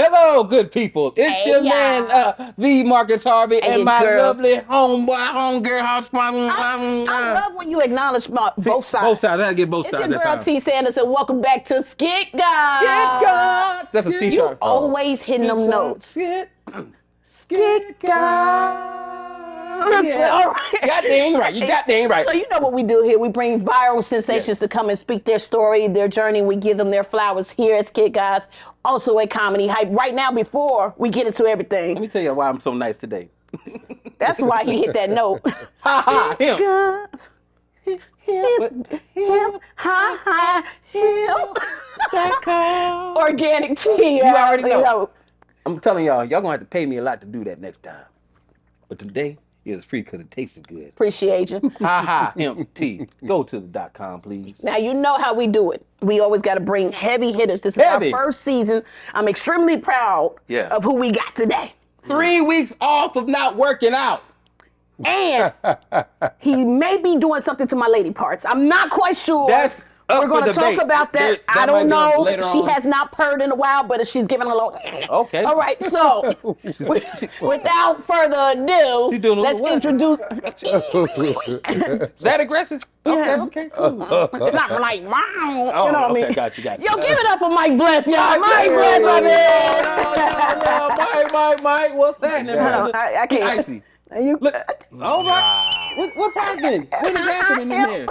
Hello, good people. It's Hey, your y'all. man, uh, the Marcus Harvey, and your my girl. lovely homeboy, homegirl, house I, I love when you acknowledge my, both sides. Both sides. I gotta get both It's your sides. that girl time. Tee Sanders, and welcome back to Skit God. Skit Godz. That's a C You sharp. always hitting them notes. Skit. Skit God. Yeah. All right. Got dang right. You got dang right. So you know what we do here. We bring viral sensations to come and speak their story, their journey. We give them their flowers here at Skit Guys. Also at Comedy Hype. Right now, before we get into everything. Let me tell you why I'm so nice today. that's why he hit that note. Ha ha. Him. Guys, Him. him, ha ha, him. Organic tea. You already you know. I'm telling y'all, y'all gonna have to pay me a lot to do that next time. But today is free because it tasted good. Appreciate you. Ha ha. Him. T. Go to the dot com, please. Now you know how we do it. We always got to bring heavy hitters. This is our first season. I'm extremely proud Yeah. of who we got today. Three weeks off of not working out. And he may be doing something to my lady parts. I'm not quite sure. That's up We're going to talk debate. about that. That- I don't know. She on. has not purred in a while, but she's giving a little. Eh. Okay. All right. So, without further ado, She doing a let's introduce. That aggressive? Okay, Yeah. okay, cool. It's not like, wow. Oh, you Oh, know what I mean? got you, got you. Yo, give it up for Mike Bless, y'all. Mike Bless up here. Oh, Mike, Mike, Mike, what's happening? Hold on, I, I can't. icy. You, Look, oh, all right. What, what's happening? What is happening in there?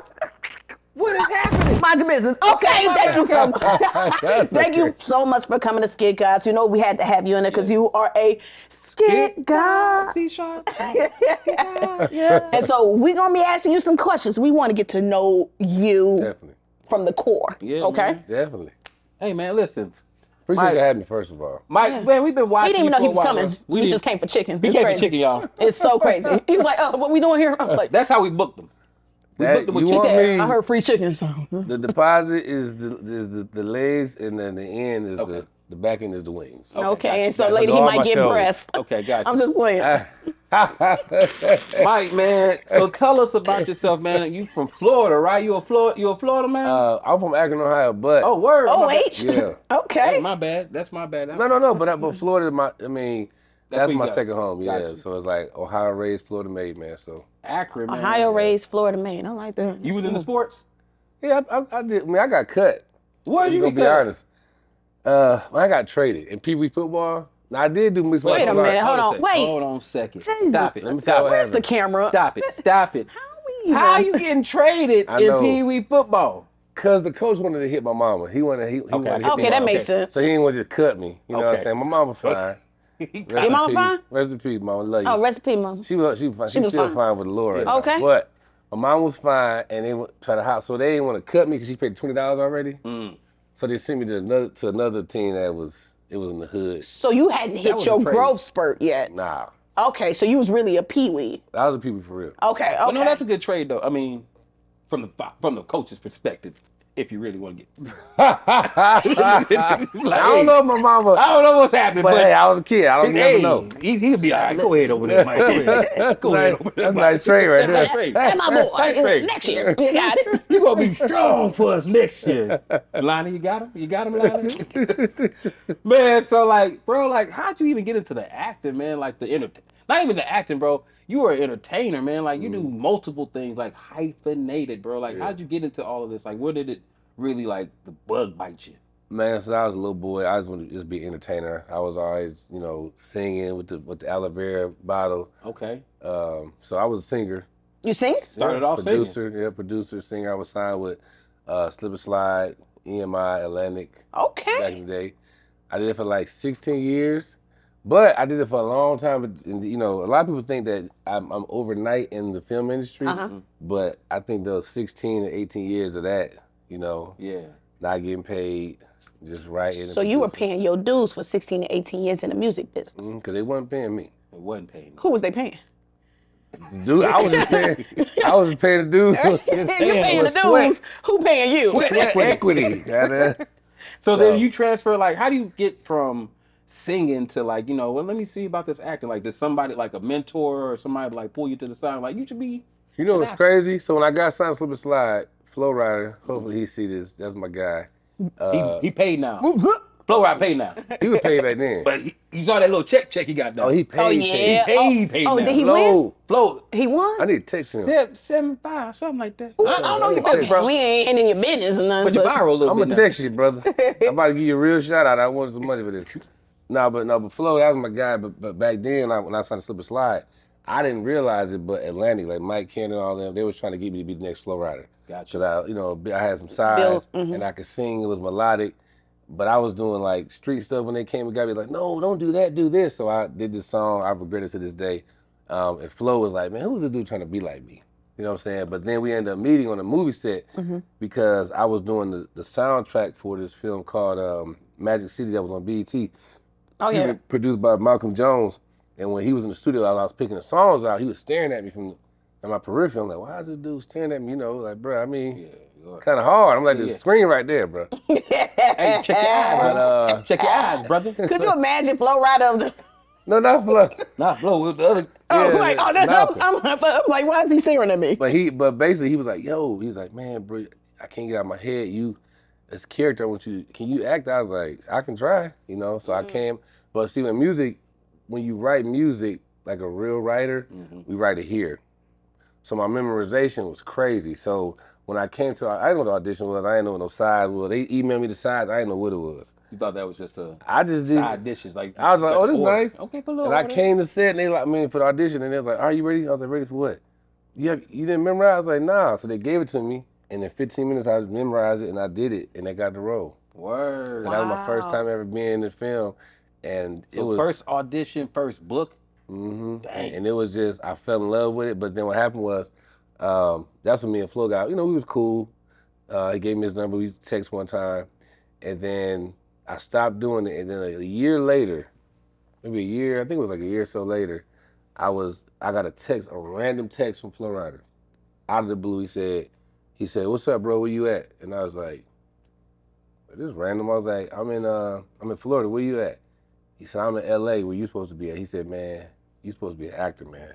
What is happening? Mind your business. Okay, thank you so much. thank you so much for coming to Skit Guys. You know we had to have you in there because you are a Skit Guy. C sharp. And so we're gonna be asking you some questions. We want to get to know you Definitely. from the core. Yeah, okay. man. Definitely. Hey man, listen. Appreciate Mike. you having me, first of all. Mike, man, we've been watching. He didn't even know he was while, coming. bro. We didn't- just came for chicken. He It's came for chicken, y'all. It's so crazy. He was like, "Oh, what we doing here?" I was uh, like, That's how we booked them. We That- booked them with you chicken. want said me- I heard free chicken." So The deposit is the is the, the legs, and then the end is Okay. the the back end is the wings. Okay, okay, gotcha, and so gotcha. lady, he might get shows. breast. Okay, got I'm just playing. Mike, man. So tell us about yourself, man. You from Florida, right? You a Florida? You a Florida man? uh, I'm from Akron, Ohio, but oh, word. oh my bad. wait. yeah. okay. That's my bad. That's my bad. No, no, no. But but Florida, my I mean, That's that's, my second home. Got Yeah. you. So it's like Ohio raised, Florida made, man. So Akron, man. Ohio raised, Florida Maine. I like that. You was in the sports? yeah, I, I, I did. I mean, I got cut. Where'd you gonna be cut? honest. Uh, when I got traded in Pee Wee football. Now I did do mixed Wait martial a minute, hold on, a wait. Hold on a second. Jesus. Stop it. Let me Stop it. what Where's the camera? Stop it. Stop it. How How are you getting traded in. Pee Wee football? Cause the coach wanted to hit my mama. He wanted he, he wanted to hit Okay, that mama. makes sense. So he didn't want to just cut me. You know what I'm saying? My mama fine. He got- Your in mama peace. fine? Recipe, in peace, mama. Love you. Oh, recipe, mom. she was she was fine. She, She was still fine. fine. with the Lord right now. Okay. But my mom was fine, and they went- tried to house. So they didn't want to cut me because she paid twenty dollars already. Mm. So they sent me to another to another team that was it was in the hood. So you hadn't hit was your a trade. growth spurt yet. Nah, Okay, so you was really a peewee. that was the people for real. Okay, okay. But no, that's a good trade though. I mean, from the from the coach's perspective, if you really want to get. I don't know my mama. I don't know what's happening, But but, hey, I was a kid. I don't hey, never know. He, he'll be all right. Go ahead over there, Mike. Go ahead. Go ahead over there. that's Mike. nice trade right there. nice trade. That's my boy. Nice trade. Next year, you got it. You're gonna be strong for us next year. Lonnie, you got him? You got him, Lonnie? man, so like, bro, like, how'd you even get into the acting, man? Like the enter not even the acting, bro. You were an entertainer, man. Like you do multiple things, like hyphenated, bro. Like, Yeah. how'd you get into all of this? Like, where did it really like the bug bite you? Man, since I was a little boy, I just wanted to just be an entertainer. I was always, you know, singing with the with the aloe vera bottle. Okay. Um, so I was a singer. You sing? Started off singing. producer, yeah, producer, singer. I was signed with uh, Slip and Slide, EMI, Atlantic Okay. back in the day. I did it for like 16 years, but I did it for a long time. And, you know, a lot of people think that I'm, I'm overnight in the film industry, Uh-huh. but I think those 16 and 18 years of that, you know, Yeah. not getting paid, just writing. So you were paying your dues for 16 to 18 years in the music business. because they wasn't paying me. It wasn't paying. me. Who was they paying? Dude, I was just paying. I was just paying the dudes. You're paying the with sweat. dues. Who paying you? Sweat equity. goddamn. So So- then you transfer like how do you get from singing to like, you know, well let me see about this acting. Like did somebody like a mentor or somebody like pull you to the side like you should be You know what's crazy? So when I got signed Slip and Slide, Flo Rida, hopefully he see this. That's my guy. Uh, he, he paid now. Flo Rida paid now. He was paid back then. But he, you saw that little check check he got now. oh, he paid. Oh, paid. yeah. He paid, paid Oh, now. did he win? Flo, Flo, He won. I need to text him. seven, seven five, something like that. I, I don't know your Okay. business, bro. We ain't, ain't in your business or nothing. But you but- viral a little I'm bit. gonna text you, brother. I'm about to give you a real shout out. I wanted some money for this. No, but no, but Flo, that was my guy. But, but back then, I, when I started to slip and slide, I didn't realize it. But Atlantic, like Mike Caren, and all them, they was trying to get me to be the next Flo Rida. Gotcha. Cause I, you know, I had some size Bill, mhm. and I could sing. It was melodic, but I was doing like street stuff when they came and got me. Like, no, don't do that, do this. So I did this song. I regret it to this day. Um, and Flo was like, man, who's the dude trying to be like me? You know what I'm saying? But then we ended up meeting on a movie set Mhm. because I was doing the, the soundtrack for this film called um, Magic City that was on BET. Oh yeah. Produced by Malcolm Jones. And when he was in the studio, I was picking the songs out. He was staring at me from in my peripheral. I'm like, why is this dude staring at me? You know, like, bro, I mean, Yeah, kind of hard. I'm like, the Yeah. screen right there, bro. Hey, check your eyes, But uh, Check your eyes, brother. Could you imagine Flo Rida? no, not Flo. not Flo, with the other. Oh, Yeah, like, oh, that's, Malcolm. I'm, I'm, I'm like, why is he staring at me? But he, but basically, he was like, yo, he's like, man, bro, I can't get out of my head. You, this character, I want you. Can you act? I was like, I can try, you know. So I came. But see, when music, when you write music like a real writer, Mhm. we write it here. So my memorization was crazy. So when I came to, I didn't know what the audition was. I didn't know what no size was. They emailed me the size. I didn't know what it was. You thought that was just a I just did. side dishes, like I was like, oh, this order. nice. Okay, put a little. And I came to set, and they like, I mean, for the audition, and they was like, "Are you ready?" I was like, "Ready for what?" You have, you didn't memorize? I was like, "Nah." So they gave it to me, and in 15 minutes, I memorized it, and I did it, and they got the role. Word. So that was my first time ever being in the film, and it was first audition, first book. Mm-hmm. Dang. and it was just I fell in love with it. But then what happened was, um, that's when me and Flo got. You know, we was cool. Uh, he gave me his number. We text one time, and then I stopped doing it. And then a year later, maybe a year, I think it was like a year or so later, I was I got a text, a random text from Flo Rida, out of the blue. He said, he said, "What's up, bro? Where you at?" And I was like, "This is random." I was like, "I'm in uh, I'm in Florida. Where you at?" He said, "I'm in L.A. Where you supposed to be at?" He said, "Man, you supposed to be an actor, man."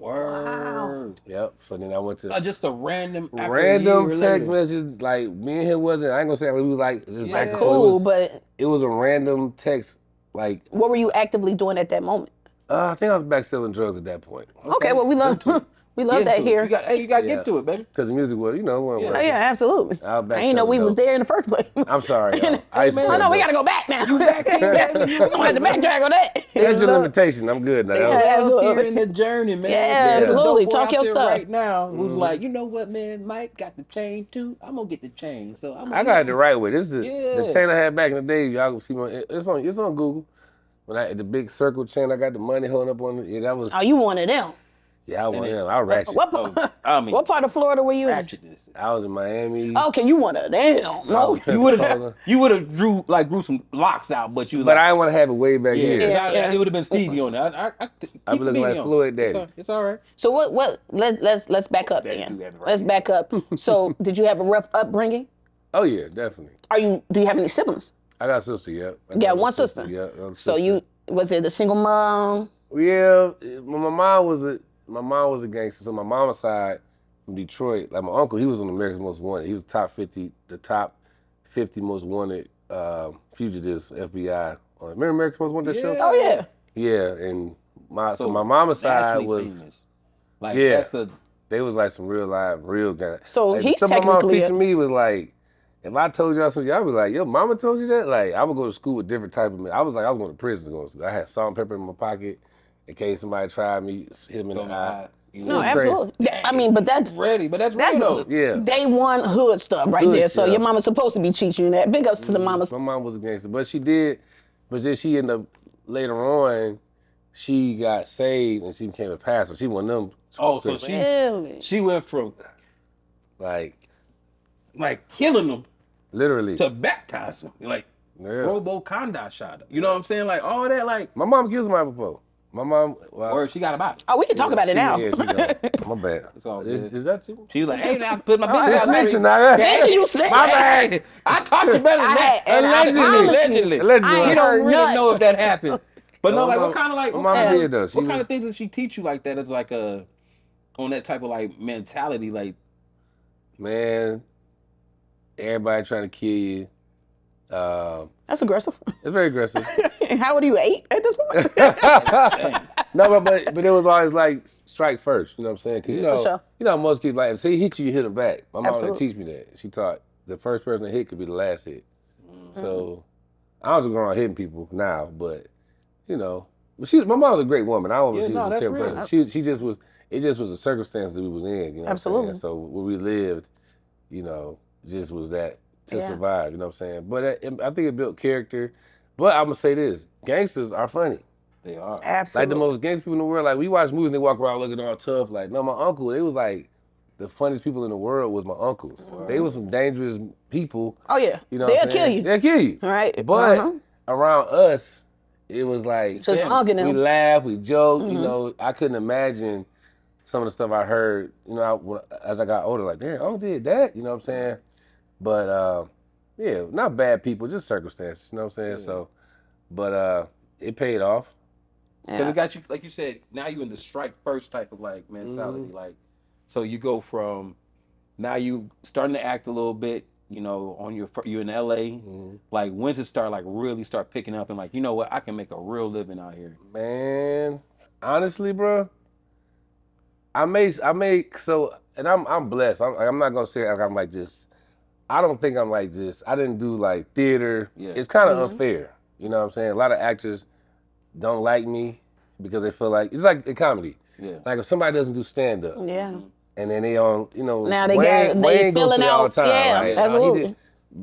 Word. Yep. So then I went to Uh, just a random. random text message. Like me and him wasn't. I ain't gonna say we was like just Yeah. like cool. Cool, It was, but it was a random text. Like what were you actively doing at that moment? uh, I think I was back selling drugs at that point Okay, well, we love Get to it. we love that to it. here. You got, hey, you got to Yeah. get to it, baby. because the music was, you know, wasn't Yeah. Oh, yeah, absolutely. I was back didn't know selling we was there in the first place. I'm sorry. y'all. I used to oh sell no, we gotta go back now. You back in there. we don't have to backtrack on that. Statute of limitation. I'm good now. That Yeah, was- absolutely. In the journey, man. Yeah, There's absolutely. dope Talk your stuff. Right now, who's Mhm. like, you know what, man? Mike got the chain too. I'm gonna get the chain. So I'm. I got it the right way. This is the, Yeah. the chain I had back in the day. Y'all can see my. It's on. It's on Google. When I the big circle chain, I got the money holding up on it. Yeah, that was. Oh, you one of them. Yeah, I want And it- him. I ratchet. What, Oh, part- I mean, what part of Florida were you in? I was in Miami. Okay, you one of them. I No, You would have. You would have drew like drew some locks out, but you. But like, I didn't want to have it way back Yeah, here. Yeah, I- yeah. it would have been Stevie on that. I, I, I, I be looking like on. Floyd It's Daddy. all, it's all right. So what? What? Let let's let's back up That then. you have it right Let's here. back up. So, did you have a rough upbringing? Oh yeah, definitely. Are you? Do you have any siblings? I got a sister. Yep. I You got got one sister? Yeah. a So you was it a single mom? Yeah. My my mom was a my mom was a gangster. So my mama's side from Detroit, like my uncle, he was on America's Most Wanted. He was top fifty, the top fifty most wanted uh, fugitives, FBI. On, remember America's Most Wanted that show? Yeah. Oh yeah. Yeah. And my so, So, my mama's side was famous. Like Yeah. that's the they was like some real live, real guys. So Like, he's stuff my mom teaching me was like, if I told y'all something, y'all be like, yo, mama told you that? Like, I would go to school with different type of, I was like, I was going to prison going to school. I had salt and pepper in my pocket in case somebody tried me, hit him in the eye. You no, know, crazy. absolutely. I mean, but that's ready, but that's, That's- real. Yeah. day one hood stuff right Hood there. So stuff. your mama's supposed to be teaching you that. Big ups to the mm-hmm. mamas. My mom was a gangster, but she did, but then she ended up, later on, she got saved and she became a pastor. She one of them. Oh, so she Really? she went from Like, like killing them literally. to baptizing, like Yeah. Robo Conda shot her. You know what I'm saying? Like all that, like My mom killed somebody before. My mom, well, or she got a it. Oh, we can talk about it now. Yeah, she my bad. It's all Is, is that you? She was like, "Hey, now put my Oh, business it's out there." mentioned now. Bitch, you snitch. My bad. I taught you better than I that. and I Allegedly, promise you- allegedly. Allegedly. I You don't really nothing. know if that happened. But no, No, like my- what kind of like my what mama kind did, of, what kind was- of things does she teach you like that? It's like a on that type of like mentality, like man, everybody trying to kill you. Um, That's aggressive. it's very aggressive. How old are you? Eight at this point? no, but, but but it was always like strike first. You know what I'm saying? 'Cause you know, sure. you know, most kids like if he hit you, you hit him back. My mom didn't teach me that. She taught the first person to hit could be the last hit. Mm-hmm. So I was going around hitting people now, but you know, but she my mom was a great woman. I don't know Yeah, if she no, was a terrible real. person. She she just was. It just was the circumstance that we was in. You know? Absolutely. So where we lived, you know, just was that to Yeah. survive. You know what I'm saying? But it, I think it built character. But I'm gonna say this: gangsters are funny. They are. Absolutely. Like the most gangster people in the world. Like we watch movies and they walk around looking all tough. Like no, my uncle. They was like the funniest people in the world was my uncles. They were some dangerous people. oh yeah. You know, They'll what kill saying? you. They'll kill you. Right. But Uh-huh. around us, it was like just Damn. we laugh, we joke. You Mhm. know, I couldn't imagine some of the stuff I heard. You know, I, as I got older, like damn, I did that. You know what I'm saying? But uh, yeah, not bad people, just circumstances. You know what I'm saying? Yeah. So, but uh, it paid off. Because Yeah. it got you, like you said, now you're in the strike first type of like mentality. Mm-hmm. Like, so you go from now you starting to act a little bit, you know, on your fir- you in LA. Mhm. Like, when's it start like really start picking up and like, you know what, I can make a real living out here. Man, honestly, bro, I make I make so, and I'm I'm blessed. I'm I'm not gonna say like I'm like this. I don't think I'm like this. I didn't do like theater. Yeah. It's kind of Mhm. unfair. You know what I'm saying? A lot of actors don't like me because they feel like it's like in comedy. Yeah. Like if somebody doesn't do stand up Yeah. and then they on, you know, Now they Wayne, got they Wayne go filling all out. the time. yeah, right? Now, absolutely. did-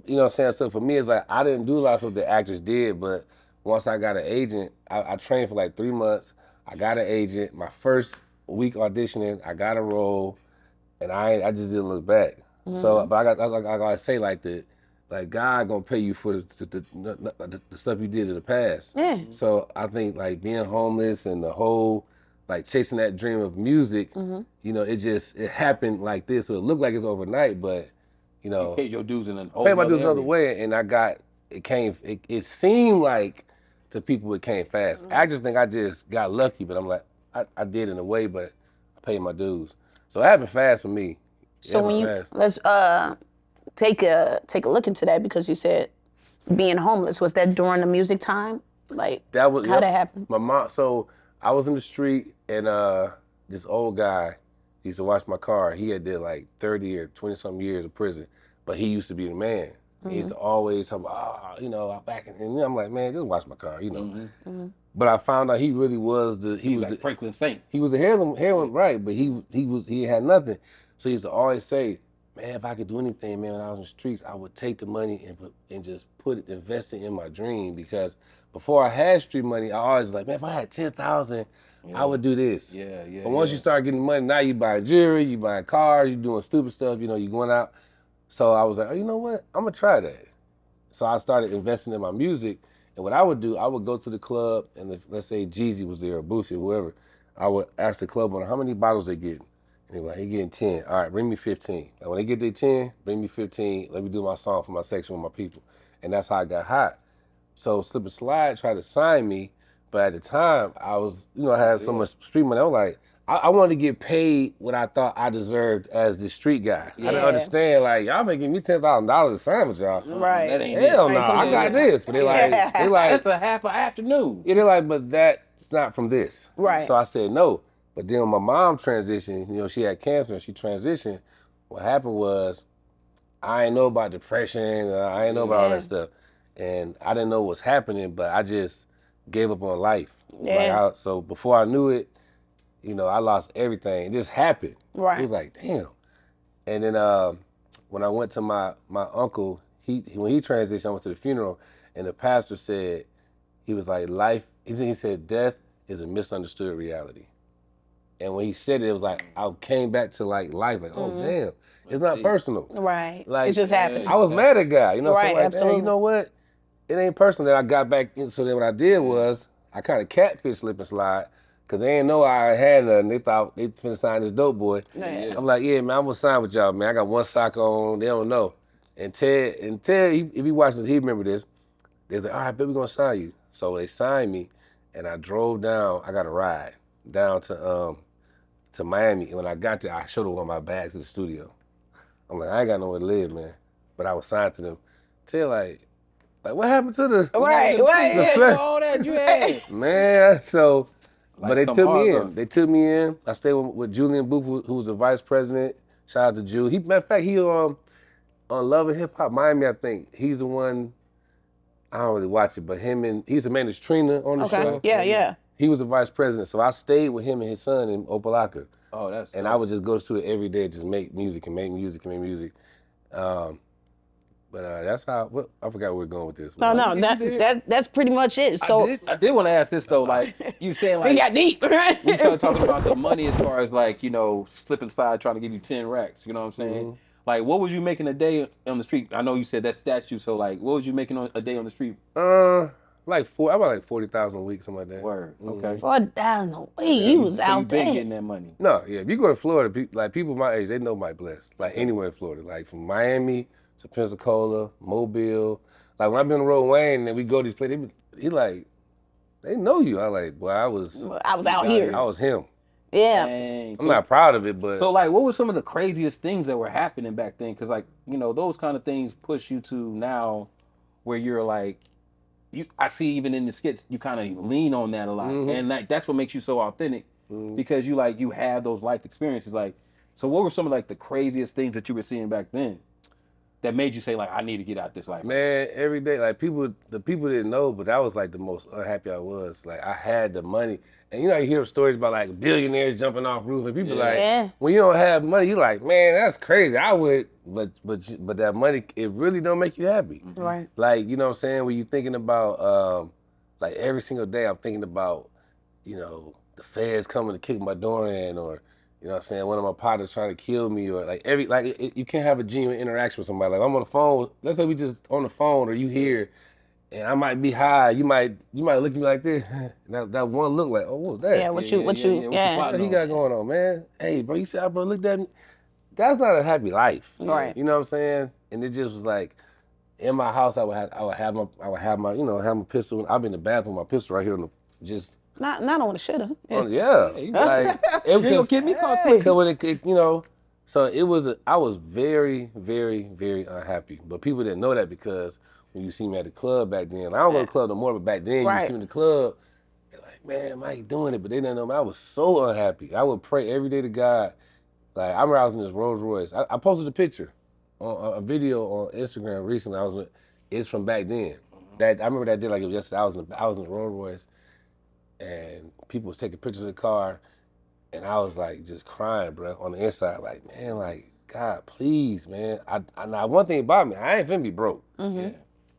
you know what I'm saying? So for me, it's like I didn't do a lot of what the actors did, but once I got an agent, I, I trained for like three months. I got an agent. My first week auditioning, I got a role, and I I just didn't look back. So, but I got I, like I gotta say like the like God gonna pay you for the the, the, the, the stuff you did in the past. Yeah. So I think like being homeless and the whole like chasing that dream of music, Mhm. you know, it just it happened like this. So it looked like it's overnight, but you know, You paid your dues in an I paid my dues nother another way, and I got it came. It, it seemed like to people it came fast. Mm-hmm. I just think I just got lucky, but I'm like I, I did in a way, but I paid my dues. So it happened fast for me. It So when you fast. let's uh take a take a look into that because you said being homeless was that during the music time? Like that was how yep. that happened? My mom. So I was in the street, and uh, this old guy used to watch my car. He had did like thirty or twenty some years of prison, but he used to be the man. He used to always talk about, ah, you know, I'm back, and I'm like, man, just watch my car, you know. Mhm. But I found out he really was the he He was was like the, Franklin Saint. he was a heroin heroin right, but he he was he had nothing. So he used to always say, man, if I could do anything, man, when I was in the streets, I would take the money and put, and just put it invest it in my dream because before I had street money, I always was like, man, if I had ten thousand, I would do this. Yeah, yeah. But once yeah. you start getting money, now you buying jewelry, you buying cars, you doing stupid stuff, you know, you going out. So I was like, oh, you know what? I'm gonna try that. So I started investing in my music, and what I would do, I would go to the club, and if, let's say Jeezy was there or Boosie or whoever, I would ask the club owner how many bottles they get. And they were like, he getting 10. All right, bring me 15. And when they get their 10, bring me 15. Let me do my song for my section with my people. And that's how I got hot. So Slip and Slide tried to sign me, but at the time I was, you know, I had so much street money. I was like, I, I wanted to get paid what I thought I deserved as the street guy. I didn't understand, like, y'all making me ten thousand dollars to sign with y'all. Right. That ain't Hell no, Right, come I got this. But they like, they like, That's a half an afternoon. yeah, they're like, but that's not from this. Right. So I said no. But then when my mom transitioned, you know, she had cancer and she transitioned. What happened was, I didn't know about depression. Uh, I didn't know about all that stuff, and I didn't know what was happening. But I just gave up on life. Like, Yeah. I- so before I knew it, you know, I lost everything. It just happened. It Right. was like, damn. And then um, when I went to my my uncle, he he- when he transitioned, I went to the funeral, and the pastor said, he was like, life. He said, death is a misunderstood reality. And when he said it, it was like I came back to like life, like, oh Mhm. damn, it's not personal. Right. Like, it just happened. I was mad at God, you know. Right, so like, absolutely. Dang, you know what? It ain't personal. Then I got back in. So then what I did was I kind of catfish slip and slide because they didn't know I had nothing. They thought they finna sign this dope boy. Yeah. I'm like, yeah, man, I'm gonna sign with y'all, man. I got one sock on. They don't know. And Ted, and Ted, he, if he watching this, he remember this. They was like, all right, baby, we gonna sign you. So they signed me, and I drove down. I got a ride down to um to Miami. And when I got there, I showed them one of my bags to the studio. I'm like, I ain't got nowhere to live, man. But I was signed to them. Ted like, Like, what happened to the Right, right. The Yeah, all that you had. man? So, Like but they some took me hard in. They took me in. I stayed with, with Julian Boothe, who, who was the vice president. Shout out to Jew. He, matter of fact, he um on Love and Hip Hop Miami. I think he's the one. I don't really watch it, but him and he's the man that's Trina on the Okay. show. Yeah, yeah. He was a vice president, so I stayed with him and his son in Opa-locka. Oh, that's and I would just go to the studio every day, just make music and make music and make music. Um, but uh, that's how. What, I forgot where we're going with this. No, no, you that that that's pretty much it. I So did, I did want to ask this though, like you saying like we got deep, right? we started talking about the money as far as like you know slipping side trying to give you ten racks. You know what I'm saying? Mhm. Like, what was you making a day on the street? I know you said that statue, so like, what was you making on a day on the street? Uh, like four. I about like forty thousand a week, something like that. Word. Okay. Four thousand a week. He was so out you been there. getting that money. No, yeah. If you go to Florida, pe- like people my age, they know Mike Bless. Like anywhere in Florida, like from Miami to Pensacola, Mobile. Like when I've been on the road, Wayne, and we go to these places, they he like, they know you. I like, boy, I was, I was out got here. I was him. Yeah. Dang. I'm not proud of it, but So like, what were some of the craziest things that were happening back then? Because like, you know, those kind of things push you to now, where you're like, you. I see even in the skits, you kind of lean on that a lot, Mhm. and like that's what makes you so authentic Mhm. because you like you have those life experiences. Like, so what were some of like the craziest things that you were seeing back then that made you say like, I need to get out this life? Man, every day, like people, the people didn't know, but that was like the most unhappy I was. Like I had the money, and you know, you hear stories about like billionaires jumping off roofs, and people Yeah. like, Yeah. when you don't have money, you like, man, that's crazy. I would, but but but that money, it really don't make you happy. Right. Like you know what I'm saying? When you thinking about, um, like every single day, I'm thinking about, you know, the feds coming to kick my door in, or you know what I'm saying, one of my partners trying to kill me, or like every like it, it- you can't have a genuine interaction with somebody. Like I'm on the phone. Let's say we just on the phone, or you here, and I might be high. You might you might look at me like this. that that one look like, oh, what was that? Yeah. What Yeah, you? What yeah, you? yeah, what you Yeah. What he got going on, man? Hey, bro, you see how bro looked at me? That's not a happy life. Right. You know what I'm saying? And it just was like, in my house, I would have, I would have my, I would have my, you know, have my pistol. I'll be in the bathroom, with my pistol right here on the, just, Not not on the shitter. Oh, on, yeah. Yeah, you- like, it You gonna was, get me caught Hey. Cause when it, it- you know, so it was. A, I was very, very, very unhappy. But people didn't know that because when you see me at the club back then, I don't go to the club no more. But back then, Right. you see me in the club, they're like, "Man, Mike doing it," but they didn't know. Me. I was so unhappy. I would pray every day to God. Like I remember I was in this Rolls Royce. I, I posted a picture, on a video on Instagram recently. I was. in- It's from back then. Mm-hmm. That I remember that day like it was yesterday. I was in. I was in the Rolls Royce, and people was taking pictures of the car. And I was like just crying, bro, on the inside, like, man, like, God, please, man. I, I now one thing about me, I ain't finna be broke. Mm-hmm. Yeah.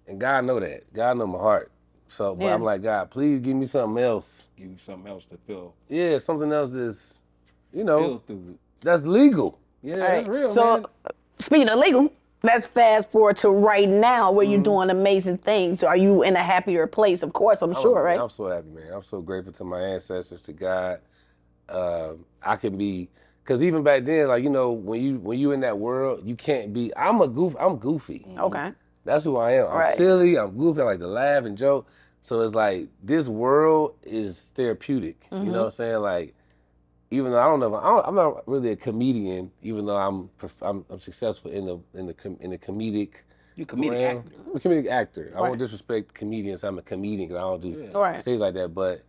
And God know that. God know my heart. So but Yeah. I'm like, God, please give me something else. Give me something else to feel, Yeah, something else is, you know, that's legal. Yeah, All that's real, so, man. speaking of legal, let's fast forward to right now where Mm-hmm. you're doing amazing things. Are you in a happier place? Of course, I'm sure, I'm, right? I'm so happy, man. I'm so grateful to my ancestors, to God. Um, I can be, cause even back then, like you know, when you when you in that world, you can't be. I'm a goof. I'm goofy. Okay. That's who I am. I'm Right. silly. I'm goofy. I like to laugh and joke. So it's like this world is therapeutic. You Mhm. know what I'm saying? Like, even though I don't know, I don't, I'm not really a comedian. Even though I'm I'm, I'm successful in the in the in the comedic. You comedic realm. actor. I'm a comedic actor. I won't disrespect comedians. I'm a comedian because I don't do Yeah. Right. things like that. But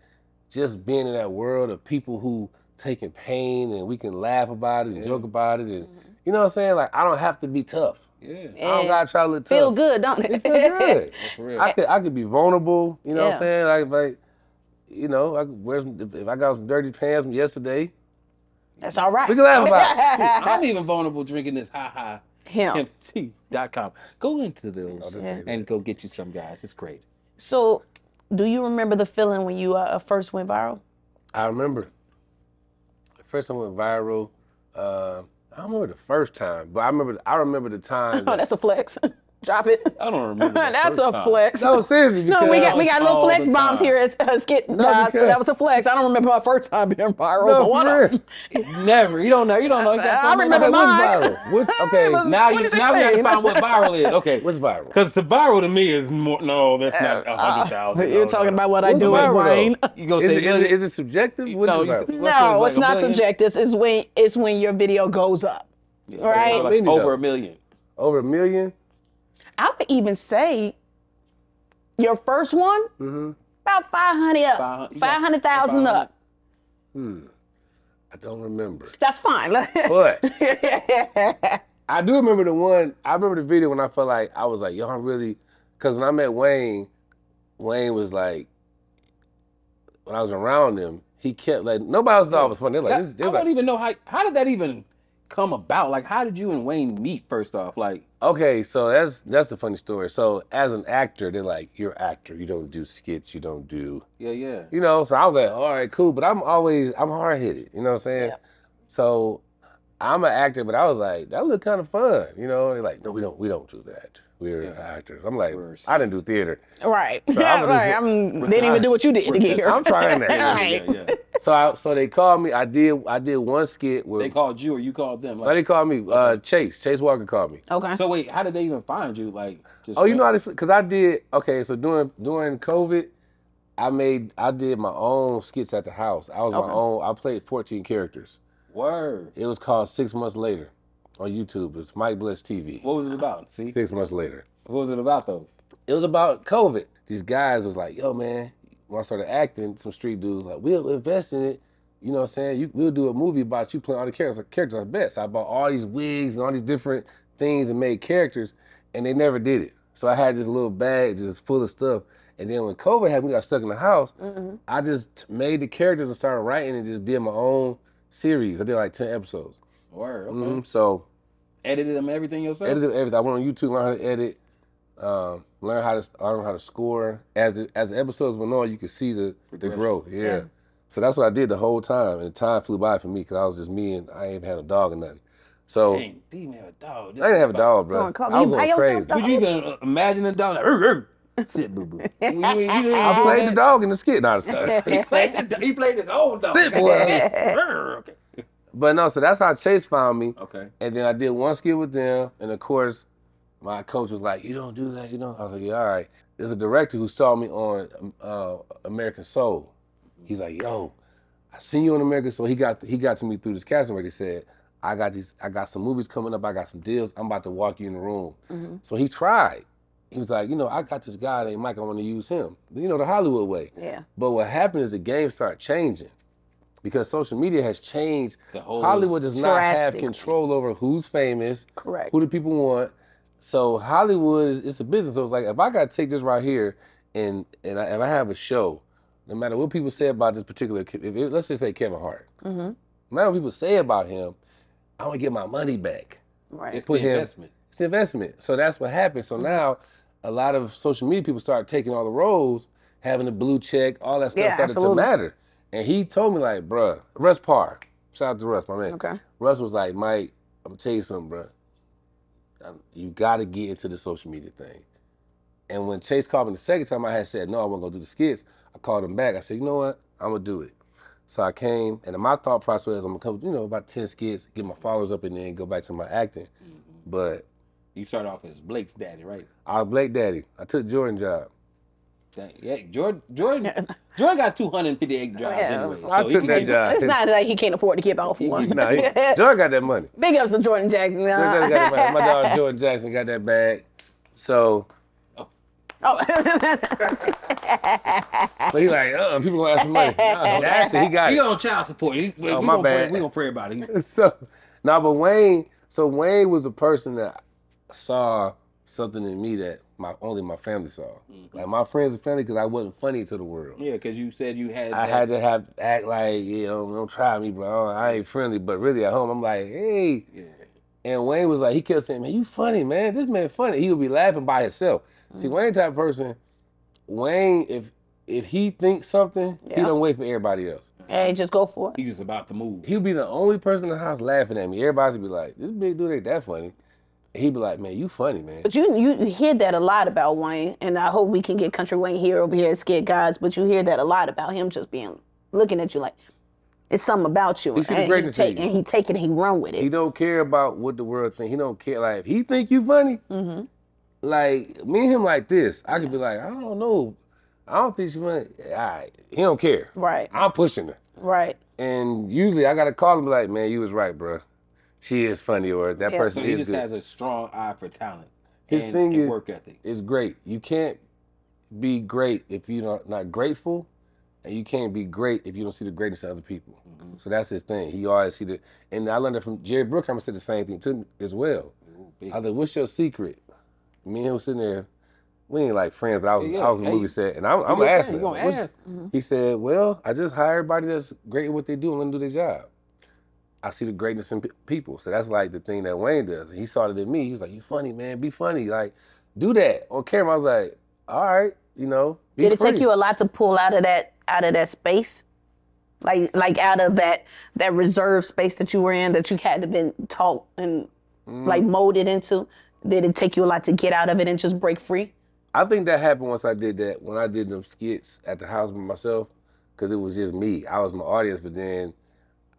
just being in that world of people who taking pain and we can laugh about it and Yeah. joke about it and mm-hmm. you know what I'm saying? Like I don't have to be tough. Yeah. I don't gotta try to look tough. Feel good, don't it? It feel good. That's real. I could I could be vulnerable. You know what I'm saying? Like like you know, I could wear some, if, if I got some dirty pants from yesterday, That's all right. we can laugh about it. I'm even vulnerable drinking this ha ha Him. mt.com. Go into those Oh, this Yeah. and go get you some guys. It's great. So, do you remember the feeling when you uh, first went viral? I remember the first time I went viral. Uh, I don't remember the first time, but I remember I remember the time. Oh, that- that's a flex. Drop it. I don't remember. the that's first a time. flex. no, seriously. No, we got we got little flex bombs here as uh, skit No, guys. So that was a flex. I don't remember my first time being viral, No, but one for of them. Never. You don't know. You don't know. You got I remember like Okay, that. mine. what's viral? What's okay? Now you now we got to find what viral is. Okay. What's viral? Because to viral to me is more. No, that's not a hundred thousand. You're talking about what I do at viral. You gonna Is say it, is, million? it, is it subjective? What No, is you viral? said- No, it's not billion? subjective. It's when it's when your video goes up. Right? over a million. Over a million? I would even say Your first one, Mm-hmm. about 500 up. 500 you got 500,000 up. Hmm. I don't remember. That's fine. But I do remember the one. I remember the video when I felt like I was like, yo, I'm really, because when I met Wayne, Wayne was like, when I was around him, he kept like nobody else thought it was funny. They're like, That- this, I they're don't like, even know how. How did that even come about? Like, how did you and Wayne meet? First off, like, okay, so that's that's the funny story. So as an actor, they're like, you're an actor. You don't do skits. You don't do, yeah, yeah. you know. So I was like, all right, cool. But I'm always I'm hard headed. You know what I'm saying? Yeah. So I'm an actor, but I was like, that looked kind of fun. You know? They're like, no, we don't we don't do that. We're Yeah. actors. I'm like, I didn't do theater. right. So I'm right. just- I'm, they didn't even do what you did to get here. I'm trying that. Yeah, right. yeah, yeah. So I, so they called me. I did I did one skit where They called you or you called them. no, Like, they called me uh, Chase. Chase Walker called me. Okay. so wait, how did they even find you? Like, just Oh, you know how this? Because I did. Okay, so during during COVID, I made I did my own skits at the house. I was Okay. my own. I played 14 characters. Word. It was called Six Months Later on YouTube. It's Mike Bless TV. What was it about? See, Six months later. what was it about though? It was about COVID. These guys was like, yo, man, when I started acting, some street dudes like, we'll invest in it. You know what I'm saying? You, we'll do a movie about you playing all the characters. Characters are best. I bought all these wigs and all these different things and made characters, and they never did it. So I had this little bag just full of stuff. And then when COVID happened, we got stuck in the house. Mhm. I just made the characters and started writing and just did my own series. I did like 10 episodes. Word. Okay. Mhm. So Edited them everything yourself. edited everything. I went on YouTube, learned how to edit, um, learn how to learn how to score. As the, as the episodes went on, you could see the the growth. Yeah. Yeah. So that's what I did the whole time, and the time flew by for me because I was just me and I ain't even had a dog or nothing. So Dang, didn't even have a dog. I didn't have a dog, bro. Going, call I was going crazy. dog. Would you even uh, imagine a dog? Like, "Rrr, rrr." Sit, boo boo. I played the dog in the skit. No, sorry. He played, the, he played his own dog. Sit, boy. Okay. But no, so that's how Chase found me. Okay. And then I did one skit with them, and of course, my coach was like, "You don't do that, you know." I was like, "Yeah, all right." There's a director who saw me on uh, American Soul. He's like, "Yo, I seen you on American Soul." He got he got to me through this casting where he said, "I got these, I got some movies coming up. I got some deals. I'm about to walk you in the room." Mhm. So he tried. He was like, "You know, I got this guy named Mike. I want to use him. You know, the Hollywood way." Yeah. But what happened is the game started changing because social media has changed. The whole Hollywood does not have control over who's famous Correct. who do people want? So Hollywood is it's a business. So it's like if I gotta take this right here and and I, if I have a show, no matter what people say about this particular, if it, let's just say Kevin Hart, hmm no matter what people say about him, I want to get my money back. Right. It's put the him- investment. It's investment. So that's what happened. So now a lot of social media people start taking all the roles, having the blue check, all that stuff Yeah, started absolutely. to matter. And he told me like, bruh, Russ Parr, shout out to Russ, my man. Okay. Russ was like, Mike, I'm gonna tell you something, bro. Um, You got to get into the social media thing. And when Chase called me the second time, I had said no, I wasn't gonna do the skits. I called him back. I said, you know what? I'm gonna do it. So I came, and my thought process was, I'm gonna come, you know, about ten skits, get my followers up, and then go back to my acting. But You start off as Blake's daddy, right? I was Blake Daddy. I took Jordan job. Dang, Yeah, Jordan, Jordan, Jordan got 258 jobs Yeah. anyway. I so he took that job. It's not like he can't afford to give out for one. No, he, Jordan got that money. Big ups to Jordan Jackson. Jordan got that money. My dog Jordan Jackson got that bag. So, Oh. but he like, uh, people gonna ask for money. No, that's it. He got He it. on child support. He, we, Oh, we my gonna pray, bad. we gonna pray about it. so no, but Wayne. So Wayne was a person that saw something in me that my only my family saw. Mhm. Like my friends and family, because I wasn't funny to the world. Yeah, because you said you had. I that- had to have act like you know, don't try me, bro. I ain't friendly, but really at home, I'm like, hey. Yeah. And Wayne was like, he kept saying, man, you funny, man. This man funny. He would be laughing by himself. See, Mhm. Wayne type of person. Wayne, if if he thinks something, he don't wait for everybody else. hey, just go for it. He just about to move. He'll be the only person in the house laughing at me. Everybody's be like, this big dude ain't that funny. He'd be like, man, you funny, man. But you you hear that a lot about Wayne, and I hope we can get Kountry Wayne here over here at Skid Guys. But you hear that a lot about him just being looking at you like it's something about you, He the and, he take, and he take it and he run with it. He don't care about what the world think. He don't care. Like, if he think you funny, hmm like me and him like this, I could be like, I don't know. I don't think she funny. All right. He don't care. Right, I'm pushing her. right. And usually I gotta call him like, man, you was right, bro. She is funny, or that Yeah. person So he is just good. has a strong eye for talent. His and, thing and is- work ethic. it's great. You can't be great if you're not, not grateful, and you can't be great if you don't see the greatness of other people. Mhm. So that's his thing. He always see the, and I learned it from Jerry Bruckheimer said the same thing to too as well. Ooh. I was like, "What's your secret?" Me and him was sitting there. We ain't like friends, but I was Yeah, I was in a hey, movie set, and I'm, I'm gonna asking. You gonna "What's-" ask? He said, "Well, I just hire everybody that's great at what they do and let them do their job. I see the greatness in pe- people, so that's like the thing that Wayne does. And he saw it in me. He was like, "You funny, man. Be funny. Like, do that on camera." I was like, "All right, you know." Be Did it take you a lot to pull out of that out of that space? Like like out of that that reserve space that you were in that you had to been taught and Mm. like molded into? Did it take you a lot to get out of it and just break free? I think that happened once I did that when I did them skits at the house by myself, because it was just me. I was my audience, but then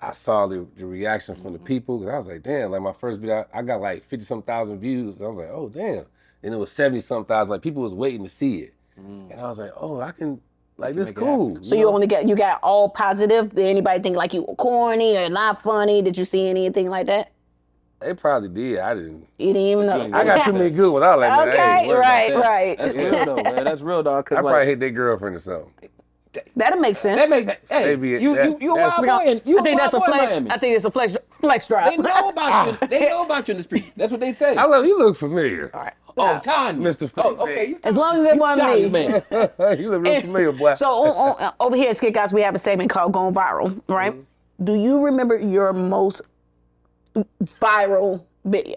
I saw the, the reaction from the people because I was like, damn, like my first video, I got like fifty some thousand views. I was like, oh damn, and it was seventy some thousand. Like people was waiting to see it, Mm. and I was like, oh, I can like can this cool. So you know? only got you got all positive. Did anybody think like you were corny or not funny? Did you see anything like that? They probably did. I didn't. You didn't even know. ain't I got too many good ones. I was like, Okay, ain't right, right. That's real though, man. That's real, dog. I Cause probably like, hit their girlfriend or something. That'll make sense. that make that. Hey, Maybe you that- you you a that's- wild boy. in- You I think a that's a wild boy in flex. I think it's a flex flex drive. They know about you. They know about you in the street. That's what they say. I love you. Look familiar, All right. Oh, Tanya. Mr. Oh, okay. you- As long as it you wasn't me. man. you look real familiar, boy. So on, on, over here at Skit Guys, we have a segment called "Going Viral." Right? Mm-hmm. Do you remember your most viral video?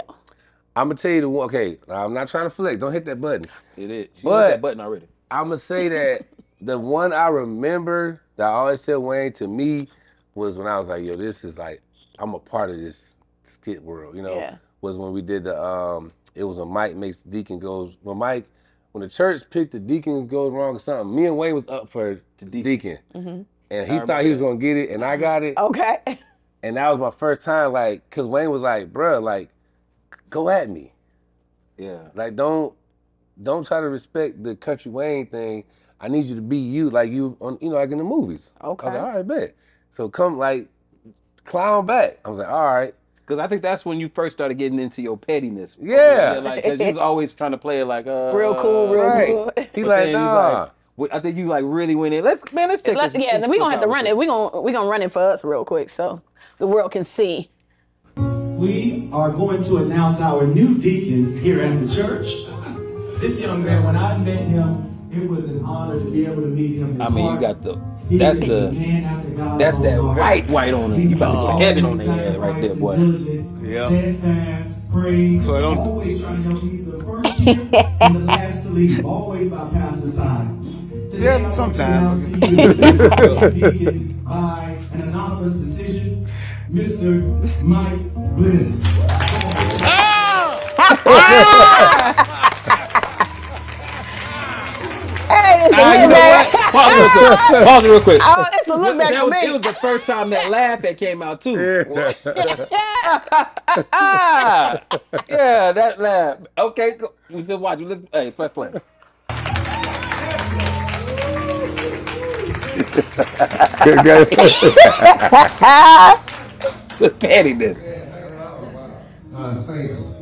I'm gonna tell you the one. Okay, I'm not trying to flex. Don't hit that button. It is. She But- hit that button already. I'm gonna say that the one I remember that I always tell Wayne to me was when I was like, "Yo, this is like I'm a part of this skit world." You know, Yeah. was when we did the um. It was when Mike makes deacon goes. When Mike, when the church picked the deacons goes wrong or something. Me and Wayne was up for the deacon. deacon, Mhm. and he thought he was gonna get it, and I got it. Okay. And that was my first time, like, cause Wayne was like, bruh, like, go at me. Yeah. Like, don't don't try to respect the Kountry Wayne thing. I need you to be you, like you on, you know, like in the movies. Okay. I was like, all right, bet. So come like clown back. I was like, all right. Because I think that's when you first started getting into your pettiness. Yeah. Like, because you was always trying to play it like, uh, Real cool, real Right. smooth. He like, then he's nah. like, Wait, I think you like really went in. Let's man, let's check Let's- this. yeah, this- we gonna have to run out it. We gonna we gonna run it for us real quick so the world can see. We are going to announce our new deacon here at the church. This young man, when I met him, it was an honor to be able to meet him. I mean, you got the. He That's the. man after God's That's that heart. white white on it. You about to He put heaven on always their head right there, boy. sacrificed and diligent, Yeah. Steadfast, praying, But don't- always trying to help. He's the first here and the last to leave, always by pastor's side. Today, Yeah, I want to sometimes. announce to you the new deacon by an anonymous decision, Mr. Mike Bless. Ah! Ah! Hey, it's the you look back. Pause real quick. Pause real quick. Oh, it's the look back that for was, it was the first time that laugh that came out too. Yeah. Ah, yeah, that laugh. Okay, go. we still watching. Let's hey, press play. The pettiness. Uh, Saints.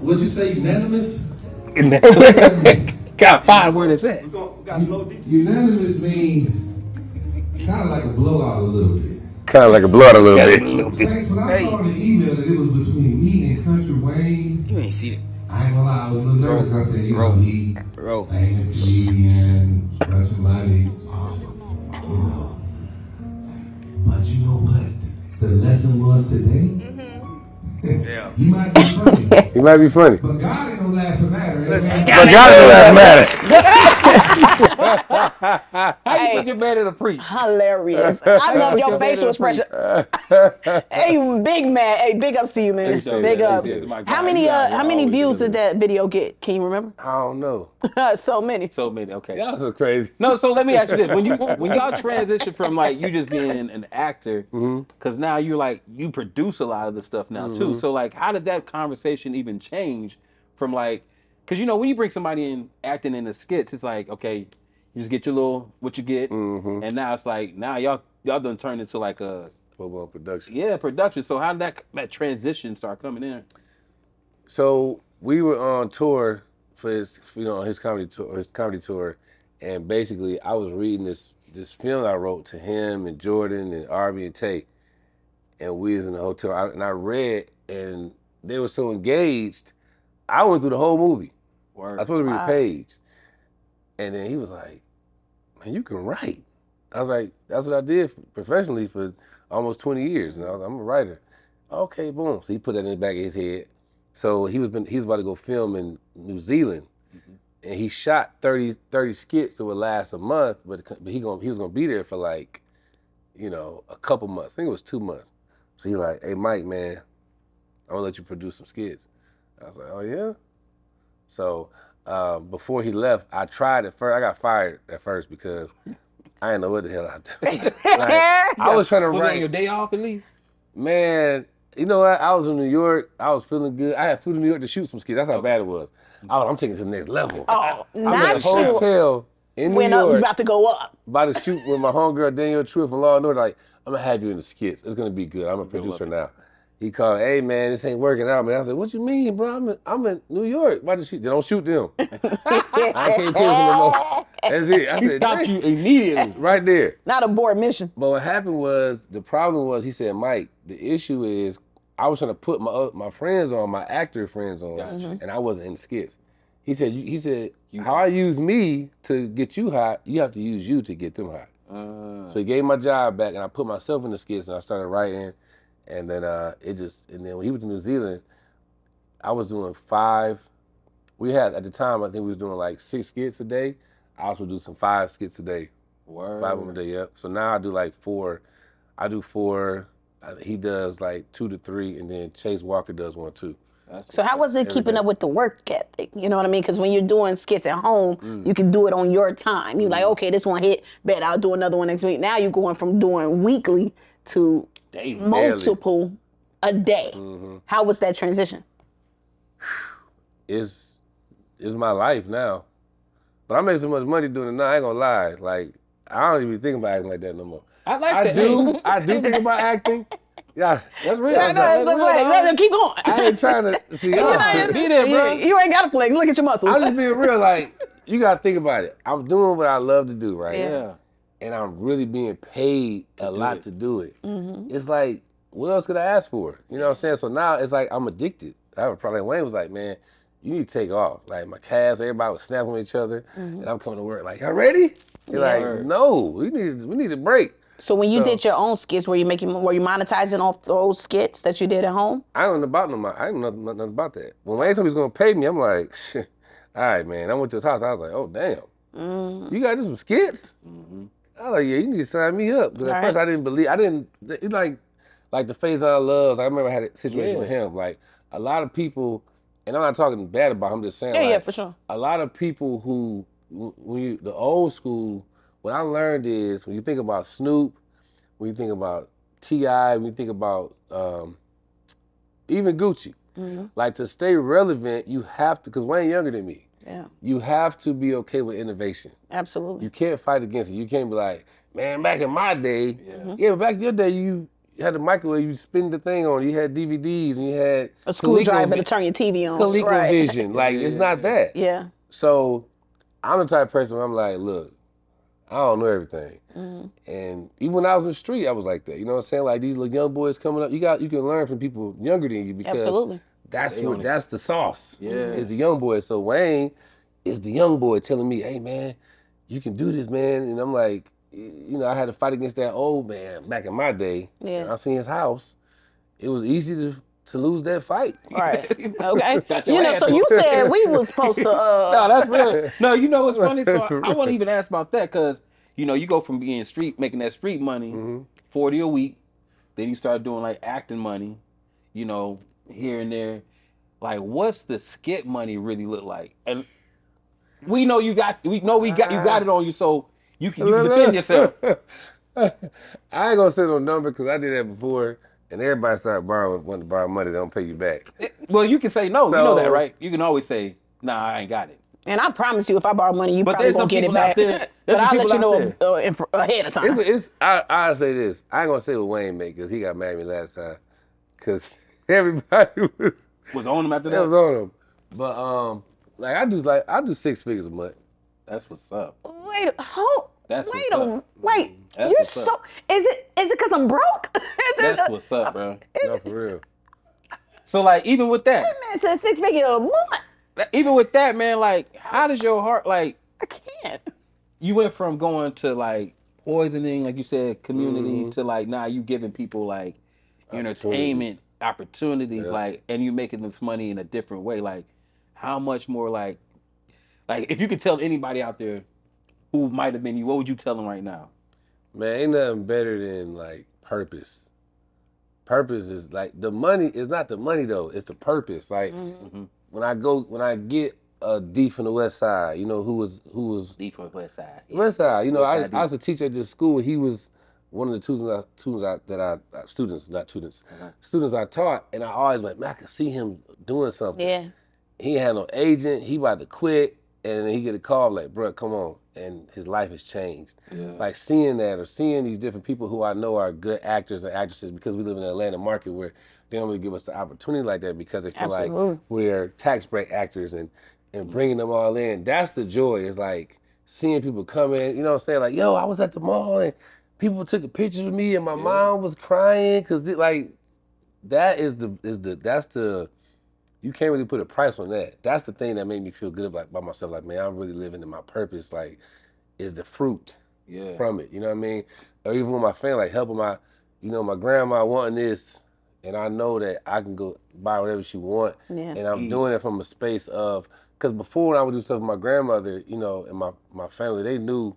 Would you say unanimous? Gotta find where it's at. Unanimous mean kind of like a blowout a little bit. kind of like a blood a little bit. Saints, when I saw in the email that it was between me and Kountry Wayne, You ain't see it. I ain't gonna lie, I was a little nervous. I said, you know, he Bro. famous comedian, bunch of money, you know. But you know what the lesson was today? Yeah. you might be funny, He might be funny. but God ain't gonna laugh at matter. Listen, But God doesn't laugh at matter. How you Hey. think you're better to preach? Hilarious. I love your facial expression. Hey, big man. Hey, big ups to you, man. Appreciate Big that. ups. Appreciate it. My How many uh how many views did that video get? Can you remember? I don't know. so many. So many. Okay. Y'all so crazy. No, so let me ask you this: when you when y'all transition from like you just being an actor, because now you're like you produce a lot of the stuff now too. So like, how did that conversation even change from like, because you know when you bring somebody in acting in the skits, it's like okay, you just get your little what you get, Mm-hmm. and now it's like now y'all y'all done turned into like a Football production. yeah production. So how did that that transition start coming in? So we were on tour for his you know his comedy tour his comedy tour, and basically I was reading this this film I wrote to him and Jordan and Arby and Tay, and we was in the hotel I, and I read and they were so engaged, I went through the whole movie. Word. I was supposed to read Wow. a page, and then he was like, "Man, you can write." I was like, "That's what I did professionally for almost 20 years, and I was, like, I'm a writer." Okay, boom. So he put that in the back of his head. So he was been, he was about to go film in New Zealand, mm-hmm. and he shot 30, 30 skits that would last a month, but but he going he was gonna be there for like, you know, a couple months. I think it was two months. So he like, "Hey, Mike, man, I'm gonna let you produce some skits." I was like, "Oh yeah." So um, before he left, I tried at first. I got fired at first because I didn't know what the hell I did. Like, I was trying to Was it on your day off at least? Man, you know what? I was in New York. I was feeling good. I had flew to New York to shoot some skits. That's how bad it was. I was, I'm taking it to the next level. Oh, I'm in not a sure hotel in New when up was about to go up. about to shoot with my homegirl Danielle Truitt from Law and Order. Like, I'm gonna have you in the skits. It's gonna be good. I'm a producer luck. now. He called, hey man, this ain't working out, man. I was like, what you mean, bro? I'm in, I'm in New York. Why did shoot? They don't shoot them. I can't kill them no more. That's it. I He said, stopped "Dang." you immediately. Eh, right there. Not a board mission. But what happened was the problem was he said, Mike, the issue is I was trying to put my oth- my friends on, my actor friends on, Gotcha. Mm-hmm. and I wasn't in the skits. He said, he said, You- how I use me to get you hot, you have to use you to get them hot. Uh, So he gave my job back, and I put myself in the skits, and I started writing, and then uh, it just, and then when he was in New Zealand, I was doing five. We had at the time, I think we was doing like six skits a day. I also do some five skits a day. word. Five of them a day, yep. So now I do like four. I do four. uh, He does like two to three, and then Chase Walker does one too. That's So how was it keeping day. up with the work ethic? You know what I mean? Because when you're doing skits at home, Mm. you can do it on your time. You're like, okay, this one hit, bet I'll do another one next week. Now you're going from doing weekly to daily. multiple a day. hmm How was that transition? It's it's my life now, but I make so much money doing it now. I ain't gonna lie. Like I don't even think about acting like that no more. I like I that. do. I do think about acting. Yeah, that's real. Yeah, no, That's it's like, real, wait, no, no, keep going. I ain't trying to see. You know, y'all. it's- Be there, bro. You, you ain't got to flex. Look at your muscles. I'm just being real. Like you gotta think about it. I'm doing what I love to do, right? Yeah. And I'm really being paid a lot it. to do it. Mhm. It's like, what else could I ask for? You know what I'm saying? So now it's like I'm addicted. I would probably Wayne was like, man, you need to take off. Like my cast, everybody was snapping with each other, and I'm coming to work like, y'all ready? You're Yeah. like, no, we need we need a break. So when you So- did your own skits, were you making, were you monetizing off those skits that you did at home? I don't know about no, I didn't know nothing, nothing about that. When Wayne told me he was gonna pay me, I'm like, shit. All right, man. I went to his house. I was like, oh damn, Mm. you got this some skits? hmm I was like, yeah, you need to sign me up. Because at Alright. first I didn't believe, I didn't, it like, like the phase I loves. I remember I had a situation Yeah. with him. Like a lot of people, and I'm not talking bad about him. I'm just saying, Yeah, like, yeah, for sure. a lot of people who, when you, the old school, what I learned is when you think about Snoop, when you think about T.I., when you think about um, even Gucci, Mhm. like to stay relevant, you have to. Because Wayne younger than me, Yeah, you have to be okay with innovation. absolutely. You can't fight against it. You can't be like, man, back in my day, Yeah. yeah, but back in your day, you had the microwave, you spin the thing on, you had DVDs, and you had A screwdriver to ColecoVi- turn your TV on. ColecoVision. Like, it's not that. Yeah. So, I'm the type of person where I'm like, look, I don't know everything. Mhm. And even when I was in the street, I was like that. You know what I'm saying? Like these little young boys coming up, you got you can learn from people younger than you because Absolutely. That's They what on it. that's the sauce. Yeah. Is the young boy. So Wayne is the young boy telling me, hey man, you can do this, man. And I'm like, you know, I had to fight against that old man back in my day. Yeah. And I seen his house. It was easy to to lose that fight. Right. Okay. You know, so you said we was supposed to. Uh, No, that's real. No, you know what's funny? So For I, want to even ask about that because you know you go from being street making that street money, Mhm. forty a week, then you start doing like acting money, you know, here and there. Like, what's the skit money really look like? And we know you got, we know we got, you got it on you, so you can you can defend yourself. I ain't gonna say no number because I did that before, and everybody started borrowing, wanting to borrow money, they don't pay you back. Well, you can say no. you know that, right? You can always say, "Nah, I ain't got it." and I promise you, if I borrow money, you But probably there's gonna get it back. there- but I'll let you know uh, in, ahead of time. It's, it's I I say this. I ain't gonna say what Wayne made because he got mad at me last time, because everybody was Was on them after that that. was on him. But um, like I do like I do six figures a month. That's what's up. Wait, hold. That's wait what's a up. wait. That's You're what's so. up. Is it? Is it because I'm broke? is it? That's what's up, bro. No, for real. So like even with that, man said six figure a month. even with that, man, like how does your heart like I can't. you went from going to like poisoning, like you said, community Mhm. to like now you giving people like entertainment opportunities, Yeah. like and you're making this money in a different way. Like how much more like like if you could tell anybody out there who might have been you, what would you tell them right now? Man, ain't nothing better than like purpose. Purpose is like the money is not the money though, it's the purpose. Like Mm-hmm. when I go when I get a D from the west side, you know, who was who was Deep from the West Side. Yeah. West Side. You know, West I, Side I was a teacher at this school. He was one of the students, I, students I, that I uh, students, not students, Uh-huh. students I taught, and I always went, man, I could see him doing something. Yeah. He had no agent. He about to quit, and he get a call like, bro, come on, and his life has changed. Yeah. Like seeing that or seeing these different people who I know are good actors and actresses because we live in the Atlanta market where they don't really give us the opportunity like that because they feel like we're tax break actors and and bringing them all in. That's the joy. Is like seeing people come in. You know what I'm saying? Like, yo, I was at the mall and people took a picture of me and my Yeah. mom was crying because like that is the is the that's the you can't really put a price on that. That's the thing that made me feel good about, about myself. Like, man, I'm really living in my purpose. Like, is the fruit yeah. from it. You know what I mean? Or even with my family, like helping my, you know, my grandma wanting this, and I know that I can go buy whatever she want, Yeah. and I'm Mm. doing it from a space of, because before when I would do stuff with my grandmother, you know, and my my family, they knew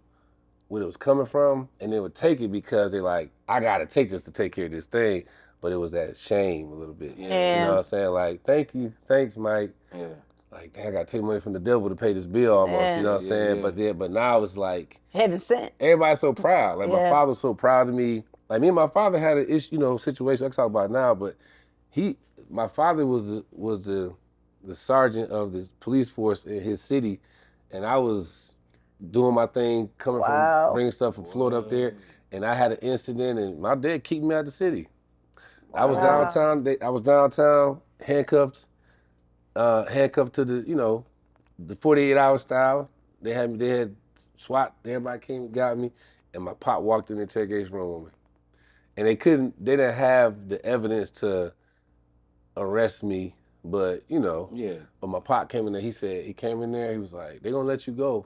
where it was coming from, and they would take it because they're like, I gotta take this to take care of this thing, but it was that shame a little bit. Yeah. You know what I'm saying? Like, thank you, thanks, Mike Yeah. like dang, I gotta take money from the devil to pay this bill almost. Yeah. You know what I'm Yeah, saying? yeah. But then, but now it's like Heaven sent. everybody's so proud. Like my father's so proud of me. Like me and my father had an issue, you know, situation I can talk about now. But he, my father was the, was the the sergeant of the police force in his city, and I was doing my thing, coming Wow. from bringing stuff from Florida up there, and I had an incident, and my dad kicked me out of the city. I was downtown. They, I was downtown, handcuffed, uh, handcuffed to the, you know, the 48 hour style. They had me. They had SWAT. Everybody came and got me, and my pop walked in the interrogation room with me, and they couldn't. They didn't have the evidence to arrest me, but you know. Yeah. But my pop came in there. He said he came in there. He was like, "They're gonna let you go,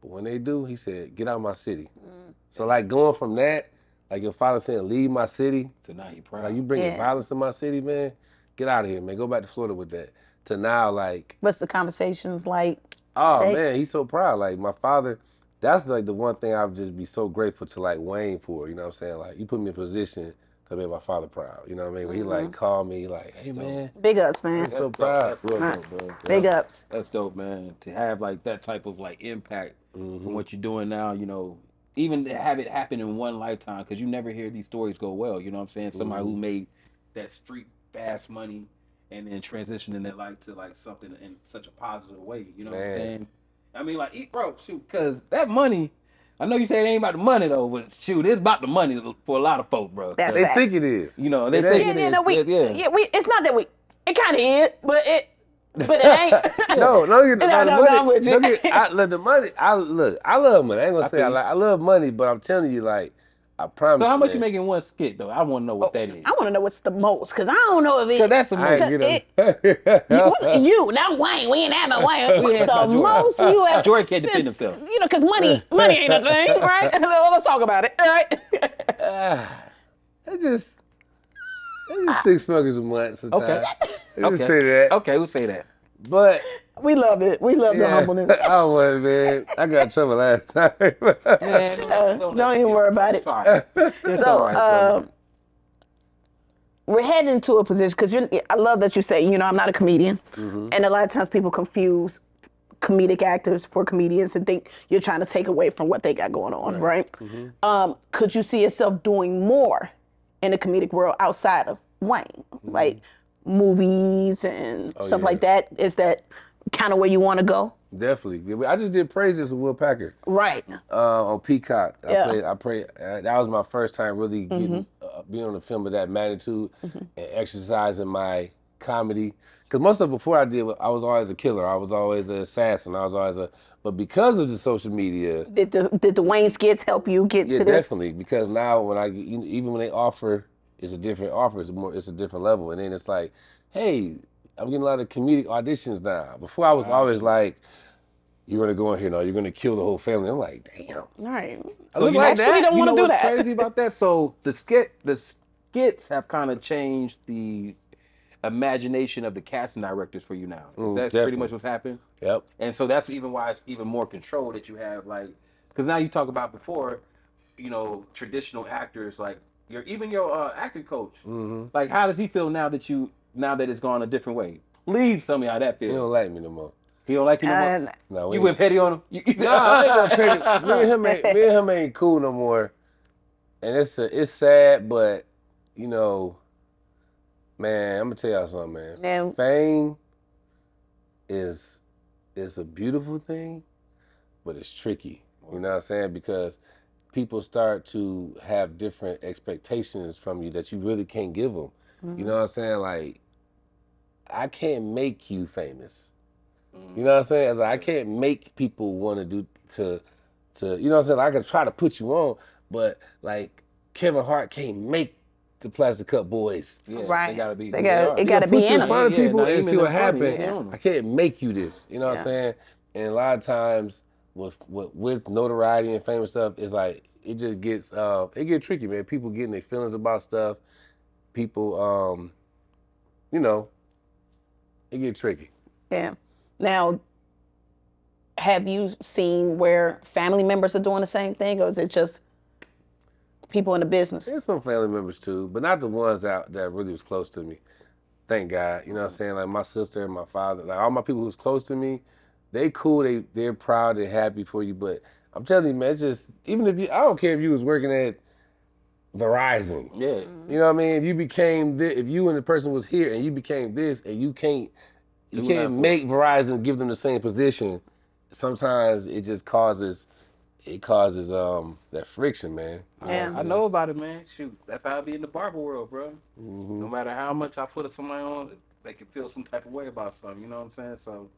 but when they do, he said, get out of my city." Mm. So like going from that, like your father saying, leave my city. So now you proud. Like you bringing Yeah. violence to my city, man. Get out of here, man. Go back to Florida with that. To now, like, What's the conversations like? oh Hey. man, he's so proud. Like my father, that's like the one thing I'd just be so grateful to like Wayne for. You know what I'm saying? Like you put me in a position to make my father proud. You know what I mean? When he Mm-hmm. like called me, like, hey man, Big ups, man. I'm so dope. proud. That's real dope, bro. Big ups. That's dope, man. To have like that type of like impact Mhm. from what you're doing now, you know, even to have it happen in one lifetime, because you never hear these stories go well. You know what I'm saying? Somebody who made that street fast money and then transitioning their life to like something in such a positive way. You know what I'm saying? I mean, like, eat, bro, shoot, because that money. I know you say it ain't about the money though, but shoot, it's about the money for a lot of folks, bro. That's They fact. think it is. you know, they It think ain't. it Yeah, yeah, is. no, we, yeah, yeah. yeah. we. It's not that we. It kind of is, but it, but it ain't. No, no, you No, no, no, I'm with you. don't get- I, look, the money. I look. I love money. I ain't gonna I say I like. I love money, but I'm telling you, like, I promise. So how much you man. make in one skit though? I want to know what that is. I want to know what's the most, cause I don't know if it. So that's I amazing. ain't Cause get You, what's, you, not Wayne. We ain't having Wayne. What's ain't the got Jordan. most you have? Jordan can't defend since- himself. You know, cause money, money ain't a thing, right? well, let's talk about it. All right. Ah, It's just. It's just six figures a month sometimes. Okay. Let's Okay. say that. Okay, we'll say that. But we love it. We love the humbleness. I was man. I got in trouble last time. Man, Uh, don't even worry about it. Sorry. It's so, all right, um, we're heading to a position because. I love that you say, you know, I'm not a comedian, Mm-hmm. and a lot of times people confuse comedic actors for comedians and think you're trying to take away from what they got going on, right? Mm-hmm. Um, could you see yourself doing more in the comedic world outside of Wayne, like movies and stuff Mm-hmm. Oh, yeah. like that? Is that kind of where you want to go? Definitely. I just did Praise This with Will Packer. Right. uh, on Peacock. I Yeah. played. I played. Uh, that was my first time really getting uh, being on a film of that magnitude and exercising my comedy. because most of before I did, I was always a killer. I was always an assassin. I was always a. But because of the social media, Did the did the Wayne skits help you get yeah, to this? definitely. Because now when I even when they offer, it's a different offer. It's more. It's a different level. And then it's like, hey, I'm getting a lot of comedic auditions now. Before I was always like, you're gonna go in here now. You're gonna kill the whole family. I'm like, damn. All right. I look you like actually that. don't want to do what's that. crazy about that? So the skit, the skits have kind of changed the imagination of the casting directors for you now. Is Mm, that pretty much what's happened? Yep. And so that's even why it's even more control that you have, like, because now you talk about before, you know, traditional actors, like your even your uh, acting coach. hmm Like, how does he feel now that you now that it's gone a different way? Please tell me how that feels. He don't like me no more. He don't like you no more. And No, we You went petty on him. You, No, I ain't gonna petty. Me and him ain't me and him ain't cool no more. And it's a, it's sad, but you know, man, I'm gonna tell y'all something, man. and Fame is is a beautiful thing, but it's tricky. You know what I'm saying? Because people start to have different expectations from you that you really can't give them. You mm-hmm. know what I'm saying? Like, I can't make you famous. You mm-hmm. know what I'm saying? Like, I can't make people want to do to to you know what I'm saying? Like, I can try to put you on, but like Kevin Hart can't make the Plastic Cup Boyz. Yeah, Right. They gotta be. They who gotta- are. it gotta gonna be put you in in 'em. front of Yeah, people not and see what in front of you, happens. yeah. I can't make you this. You know what I'm saying? And a lot of times with with, with notoriety and famous stuff, it's like it just gets uh it get tricky, man. People getting their feelings about stuff. People um you know, it get tricky. yeah. Now, have you seen where family members are doing the same thing, or is it just people in the business? There's some family members too, but not the ones that that really was close to me. Thank God. You know what I'm saying? Like my sister and my father, like all my people who's close to me, they cool, they they're proud, they're happy for you. But I'm telling you, man, it's just even if you I don't care if you was working at Verizon. Yeah. Mm-hmm. You know what I mean? If you became this, if you and the person was here and you became this and you can't you can't make Verizon give them the same position, sometimes it just causes it causes um that friction, man. You Yeah. what I know about it, man. Shoot, that's how I be in the barber world, bro. saying? No matter how much I put somebody on, they can feel some type of way about something. You know what I'm saying? So,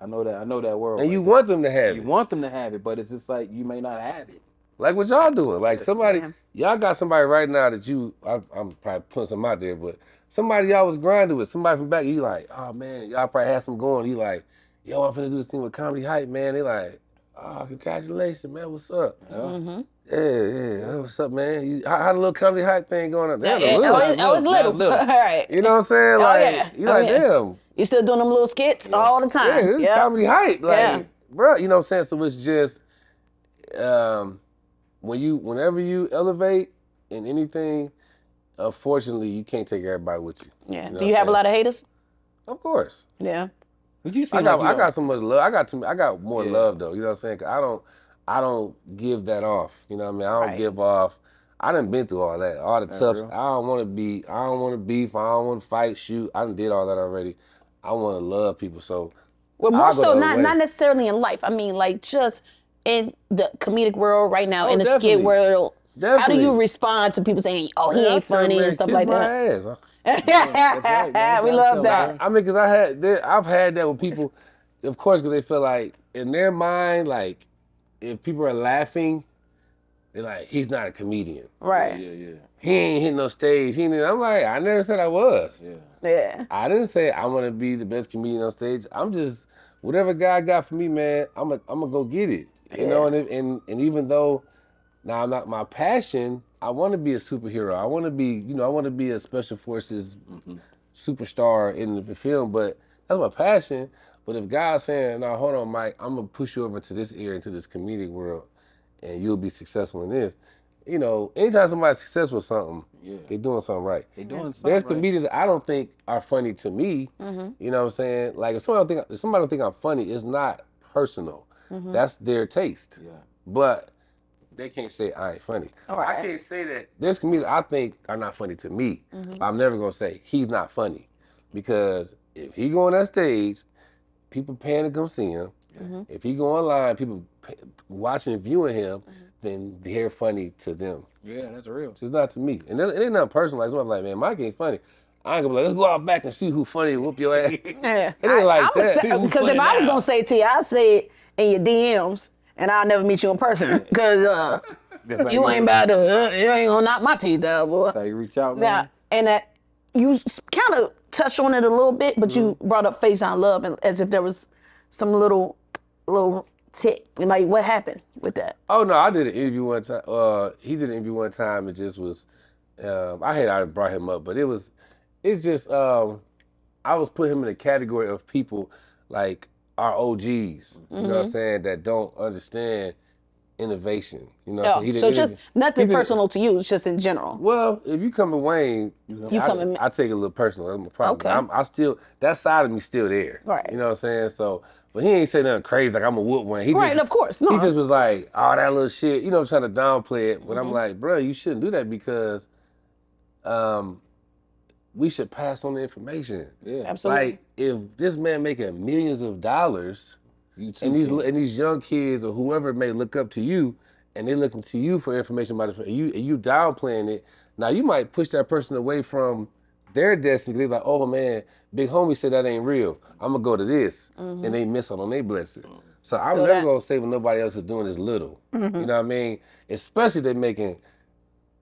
I know that. I know that world. And right you there. want them to have it. you it. want them to have it, but it's just like you may not have it. Like what y'all doing. Like somebody, Yeah. y'all got somebody right now that you, I, I'm probably putting some out there, but somebody y'all was grinding with, somebody from back, you like, oh man, y'all probably had some going. You like, yo, I'm finna do this thing with Comedy Hype, man. They like, oh, congratulations, man. What's up? Mm-hmm. Yeah, yeah. What's up, man? You, how, how the little Comedy Hype thing going on? Damn, Yeah, a little. oh, it's, oh, it's little, little. little. All right. You know what I'm saying? Oh, Like, yeah. you Oh, like, yeah. damn. You still doing them little skits all the time? Yeah, is Yep. comedy hype. Like, Yeah. bro, you know what I'm saying? So it's just um when you whenever you elevate in anything, unfortunately you can't take everybody with you. Yeah. You know Do you I'm have a lot of haters? Of course. Yeah. But you seem I got like you I got so much love. I got too I got more Yeah. love though. You know what I'm saying? 'Cause I don't I don't give that off. You know what I mean? I don't Right. give off. I done been through all that, all the That's tough. real. I don't want to be. I don't want to beef. I don't want to fight, shoot. I done did all that already. I want to love people. So Well, more so not way. not necessarily in life. I mean, like just in the comedic world right now, Oh, in the definitely. skit world. definitely. How do you respond to people saying, "Oh, he Man, I ain't funny" and stuff kiss like my that? ass, huh? that's right, we love that. them. I mean, because I had, there- I've had that with people, of course, because they feel like in their mind, like if people are laughing, they're like, he's not a comedian. Right. Yeah, yeah, He ain't hitting no stage. He ain't, I'm like, I never said I was. yeah. Yeah. I didn't say I want to be the best comedian on stage. I'm just whatever God got for me, man. I'm a, I'm gonna go get it. You know, and, and and even though now I'm not my passion, I want to be a superhero. I want to be, you know, I want to be a special forces Mhm. superstar in the film. But that's my passion. But if God's saying, "No, hold on, Mike, I'm gonna push you over to this area, into this comedic world, and you'll be successful in this," you know, anytime somebody's successful with something, Yeah. they're doing something right. They're doing something. There's right. comedians I don't think are funny to me. Mm-hmm. You know what I'm saying? Like if somebody don't think if somebody don't think I'm funny, it's not personal. Mm-hmm. That's their taste. Yeah. But they can't say I ain't funny. All I can't say that there's comedians I think are not funny to me. Mhm. I'm never gonna say he's not funny. Because if he go on that stage, people paying to come see him. Mhm. If he go online, people pay, watching and viewing him, Mm-hmm. then they're funny to them. Yeah, that's real. It's not to me. And it, it ain't nothing personal. Like somebody like, man, Mike ain't funny. I ain't gonna be like, let's go out back and see who funny and whoop your ass. Yeah. It ain't like I, that. say- because if it I was down. gonna say it to you, I'd say it in your DMs, and I'll never meet you in person. Because uh, how you ain't about to, uh, you ain't gonna knock my teeth out, boy. You reach out, Now, man? and that you kind of touched on it a little bit, but you Mm-hmm. brought up Faizon Love and as if there was some little, little tick. Like, what happened with that? Oh no, I did an interview one time. Uh, he did an interview one time. It just was. Um, I had I brought him up, but it was. It's just. Um, I was putting him in a category of people like our OGs. You know what I'm saying? That don't understand innovation. You know. Oh, did so just nothing personal to you, it's just in general. Well, if you come to Wayne, You I, come in- I take it a little personal. I'm a problem. Okay. I'm, I still that side of me still there. Right. You know what I'm saying? So, but he ain't say nothing crazy like I'm a whoop Wayne. He Right, just, of course. No. he just was like, oh, that little shit, you know, trying to downplay it. But Mm-hmm. I'm like, bro, you shouldn't do that because um, we should pass on the information. Yeah. Absolutely. Like, if this man making millions of dollars, You too. and these King. and these young kids or whoever may look up to you, and they looking to you for information about it, and you and you downplaying it. Now you might push that person away from their destiny. They're like, oh man, big homie said that ain't real. I'm gonna go to this, and they miss out on their blessing. So I'm Mm-hmm. Feel never that. gonna say what nobody else is doing is little. You know what I mean? Especially they making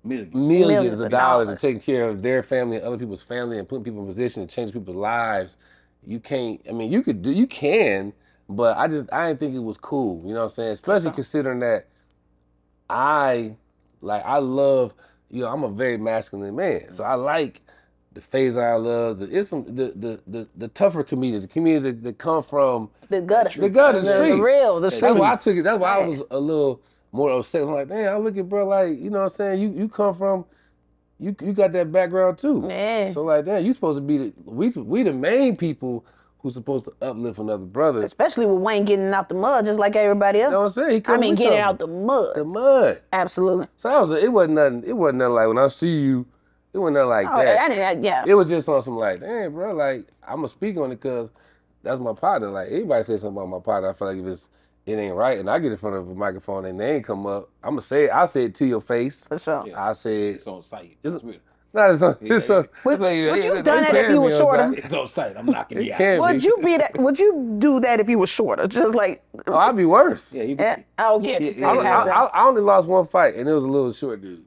Millions. millions, Millions of of dollars, dollars. and taking care of their family and other people's family and putting people in position to change people's lives. You can't. I mean, you could do. You can, but I just I didn't think it was cool. You know what I'm saying? Especially considering that I like I love. You know, I'm a very masculine man, so I like the phase I love. The, it's some the, the the the tougher comedians, the comedians that, that come from the gutter. the gutter, the, the the real, the street. that's why I took it. That's why I was a little more of upset. I'm like, damn, I look at bro like, you know what I'm saying? You you come from you you got that background too. Man. So like damn, you supposed to be the we we the main people who's supposed to uplift another brother. Especially with Wayne getting out the mud just like everybody else. You know what I'm saying? He I mean, getting out the mud. the mud. Absolutely. So that was it wasn't nothing. It wasn't nothing like when I see you. It wasn't nothing like Oh, that. I didn't, yeah. It was just on some like, damn, bro, like I'm gonna speak on it because that's my partner. Like anybody say something about my partner, I feel like if it's it ain't right, and I get in front of a microphone and they ain't come up, I'm gonna say it. I'll say it to your face. For sure. I say it. It's on site. It's- It's, real. No, it's on. It's on. Would, That's would you have done they that if you were shorter? Sunday. It's on site. I'm knocking It you out. Would be. you be that? Would you do that if you were shorter? Just like, Oh, I'd be worse. Yeah, you eh, oh yeah, 'cause Yeah, they yeah, I. I, I only lost one fight, and it was a little short dude.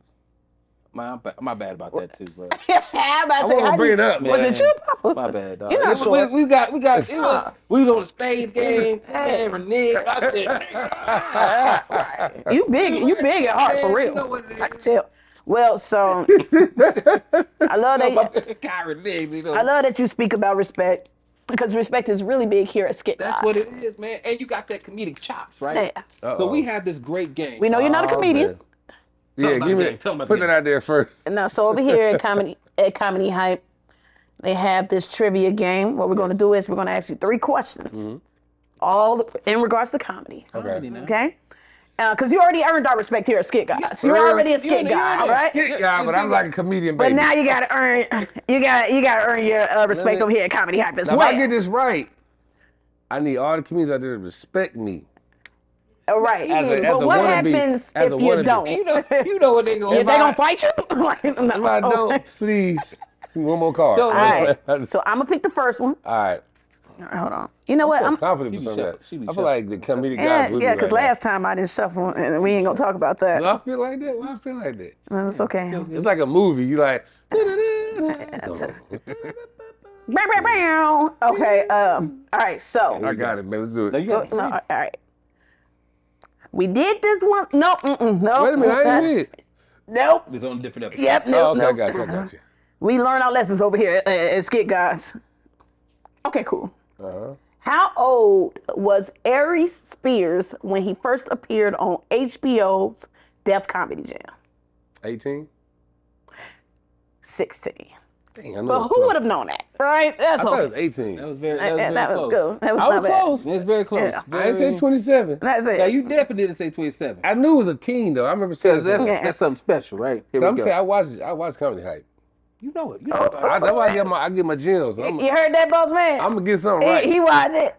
My, I'm ba- my bad about that too, bro. I'm about to I say, want how to bring you- it up, Was man. it you, Papa? My bad, dog. You're not we, we, we got, we got. It was, we was on the spades game. Hey, Renee, I said, You big, you big at heart for real. you know what it I can tell. Well, so I love that. Kyrie you. I love that you speak about respect because respect is really big here at Skit That's what it is, man. And you got that comedic chops, right? Yeah. So Uh-oh. we have this great game. We know you're not a Oh, comedian. man. Tell Yeah, 'em give about me the- tell 'em about put the that out there first. Now, so over here at comedy at Comedy Hype, they have this trivia game. What we're going to do is we're going to ask you three questions, all in regards to comedy. Okay. Okay. Because you already earned our respect here at Skit Godz. You're Well, already a you skit guy, you in right? Skit guy, but I'm like a comedian, Baby. But baby. now you gotta earn, you got you gotta earn your uh, respect Now, over here at Comedy Hype as Now, well. if I get this right, I need all the comedians out there to respect me. All right. As a- as but a what wannabe- happens as if you wannabe. don't? You know, you know what they go. if they gonna fight you? Like, no. If I don't, please, one more card. Show All So I'm gonna pick the first one. All right. All right, hold on. You know what? I'm I'm, confident She with be some of that. I feel shuffle. like the comedic guys yeah, with yeah, me because right now. last time I didn't shuffle, and we ain't gonna talk about that. Do I feel like that? Why I feel like that? No, It's okay. It's like a movie. You like. Okay. Um. All right. So. I got it, man. Let's do No, it. you got No, all right. We did this one. No. Mm-mm, no. Wait a minute. I ain't it. Nope. It's on a different episode. Yep. Oh, Nope. okay. I nope. got you. I got you. We learn our lessons over here at, at Skit Godz. Okay, cool. Uh-huh. How old was Aries Spears when he first appeared on HBO's Def Comedy Jam? 18? 16. Dang, I. But who would have known that, right? That's I thought it was 18. That was very. That, That was, very that was close. good. That was I was bad. close. That's very close. Yeah. I ain't Very- say 27. That's it. Yeah, you definitely didn't say 27. I knew it was a teen though. I remember saying Because that's, something. Yeah. that's something special, right? Here I'm we saying go. I watched I watched comedy hype. You know it. You know it. I, that's why I get my I get my gems. I'm, you heard that, boss man? I'm gonna get something he, right. he watched it.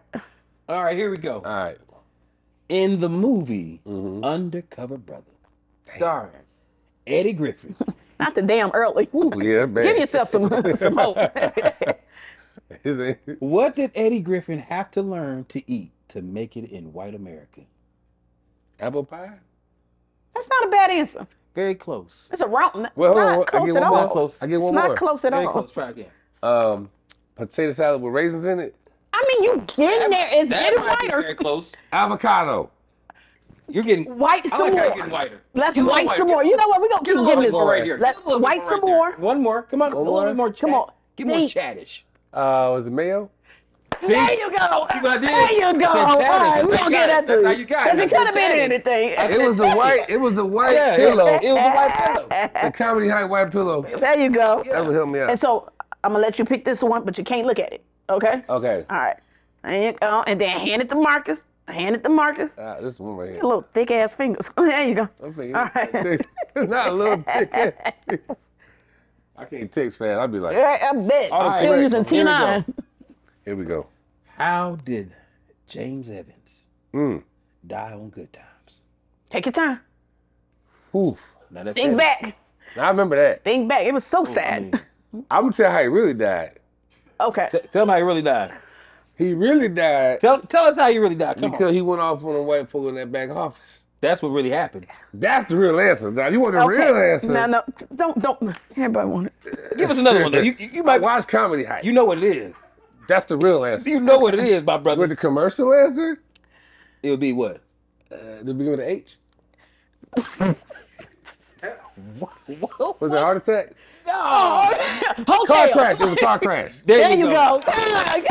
All right, here we go. All right. In the movie Mhm. Undercover Brother, starring Eddie Griffin Not the damn early. yeah, man. Give yourself some some hope. What did Eddie Griffin have to learn to eat to make it in white America? Apple pie? That's not a bad answer. Very close. It's a wrong. It's Well, hold on, not I close get at one more. all. Close. I get one It's one not close at Very all. close. Try again. Um, potato salad with raisins in it. I mean, you getting there. It's getting might be whiter. Very close. Avocado. You're getting White some like more. you're getting whiter. Let's Get a white some whiter. more. You know what? We're gonna Get keep little getting this. more right here. Let's Get a little bit white some right there. more. One more. Come on. One a little more? bit more. Come chat. on. Get more See? chattish. Uh, was it mayo? There you go. See what I did? There you go. All right, said All chatty, right, 'cause we're gonna get it. that That's to how you. you got it. Because it could have been anything. It was the white. It was the white Yeah, pillow. It, it was a white pillow. The comedy hype white pillow. There you go. That would help me out. And so I'm gonna let you pick this one, but you can't look at it. Okay? Okay. All right. And, you go, and then hand it to Marcus. Hand it to Marcus. Ah, this one right here. Little thick ass fingers. There you go. I'm thinking, All right. it's not a little thick. I can't text fast. I'll be like, I I bet. All I'm still right. using Here we go. T9. here we go. How did James Evans Mm. die on Good Times? Take your time. Oof. Now that's Think it. back. Now, I remember that. Think back. It was so I sad. mean, I'm gonna tell you how he really died. Okay. t- tell him how he really died. He really died Tell, tell us how he really died. Come on. because he went off on a white folk in that back office. That's what really happened. That's the real answer. Now, you want the Okay. real answer? No, no. Don't, don't. Everybody want it. Give us another one. Though. You, you, you might. watch comedy hype. You know what it is. That's the real answer. You know what it is, my brother. With the commercial answer, it would be what? uh, the beginning with the H. What? Was it a heart attack? Oh, oh, hotel. Car crash. It was a car crash. There you go. Yeah, give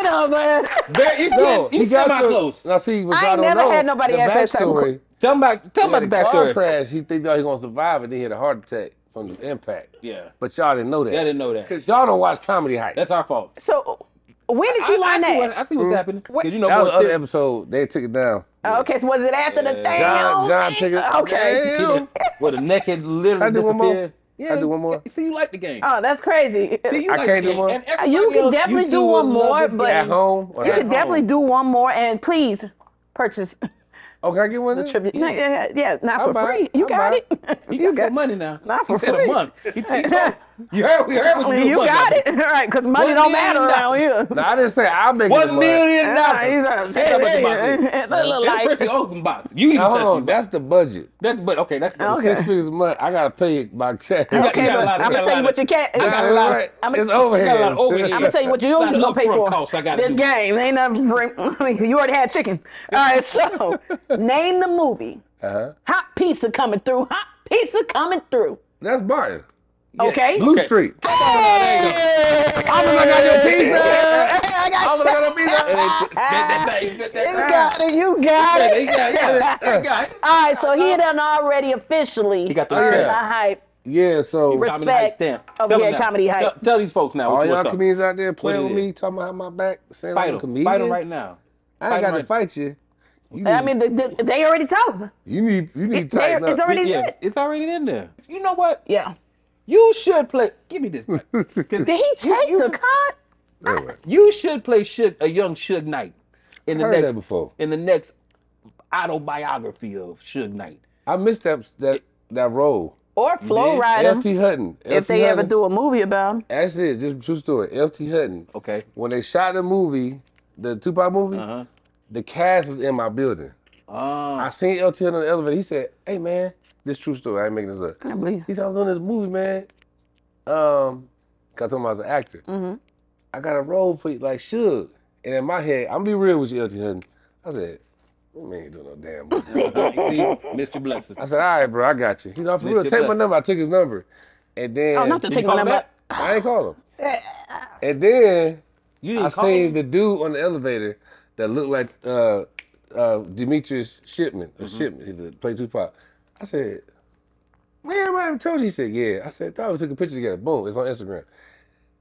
it up, man. There you No, go. he He's got semi close. Now see, what I y'all ain't don't never know, had nobody the ask that type of backstory, Tell him about, tell him yeah, about the the car crash, he think that he gonna survive, and then he had a heart attack from the impact. Yeah. But y'all didn't know that. I didn't know that. Cause y'all don't watch comedy hype. That's our fault. So, when did you I, learn I see that? what- I see what's hmm? happening. 'Cause you know, that was boy, the other episode. They took it down. Oh, okay, so was it after the Yeah. thing? John, John took it. Okay. Damn. where the neck had literally I do one more? disappeared. Yeah, I do one more? See, you like the game. Oh, that's crazy. See, you I like can't the do game. one? And You everybody can else, definitely you do one more, but- At home. Or You at can definitely do one more, and please purchase Oh, can I get one? the then? tribute. No, yeah, yeah, not I'll for free. it. You I'll got buy it. He You got got money now. Not he for said free. a month. He, he told- you heard, we heard what you, You was got it. All right, because money One don't matter million around here. No, I didn't say I'll make it. One but- million Yeah, dollars. he's a- That's how much the box is. That look It's pretty open box. You even hold on, that's the budget. That's but okay. That's Okay. Six figures a month. I gotta pay it by cash. got- Okay, a but lot I'm gonna tell you what of- you can't. I got a lot of- I'm- it's I got a lot overhead. I'm gonna tell you what you Lot usually gonna pay upfront for. costs I gotta this game ain't nothing free. I mean, you already had chicken. All right, so name the movie. Uh-huh. Hot pizza coming through. Hot pizza coming through. That's Martin. Okay. Blue Okay. Streak. Hey! I'm gonna got your pizza. I got I'm gonna got your pizza. You got it. You got it. yeah, yeah. yeah, yeah. All right, so he done already officially He got the earned stamp. the hype. Yeah, so Respect. Comedy hype stamp. over here at. Comedy Hype. Tell, tell these folks now. all y'all what's up. comedians out there playing with me, talking about my back, saying Fight I'm a comedian. Fight them right now. I ain't got to fight you. You I mean, the, the, they already told. you need, you need to They- tighten it's already Yeah, said. it's already in there. You know what? Yeah. You should play. Give me this. mic. 'Cause Did he take you, the cut? Anyway, You should play Suge, a young Suge Knight in the heard next that before. in the next autobiography of Suge Knight. I missed that that that role. Or Flow did? Rider, LT Hutton. if LT they ever do a movie about him. That's it. Just true story. LT Hutton. Okay. When they shot the movie, the Tupac movie, Uh huh. the cast was in my building. I Uh, seen LT Hutton on the elevator. He said, "Hey man, this true story. I ain't making this up." I believe. He said, "I'm doing this movie, man. Um, cause I told him I was an actor. Mm-hmm. I got a role for you, like Suge." And in my head, I'm gonna be real with you, LT Hutton. I said, "Man, ain't doing no damn movie." see, Mr. Blessing. I said, all right, bro, I got you. He's off for Mr. real. Take my number. I took his number. And then Oh, not to take my number. back? I ain't call him. And then You I didn't call seen him? the dude on the elevator that looked like uh uh Demetrius Shipman or Mm-hmm. Shipman. He's a play Tupac. I said, Man, I haven't told you. He said, Yeah. I said, thought we took a picture together. Boom, it's on Instagram.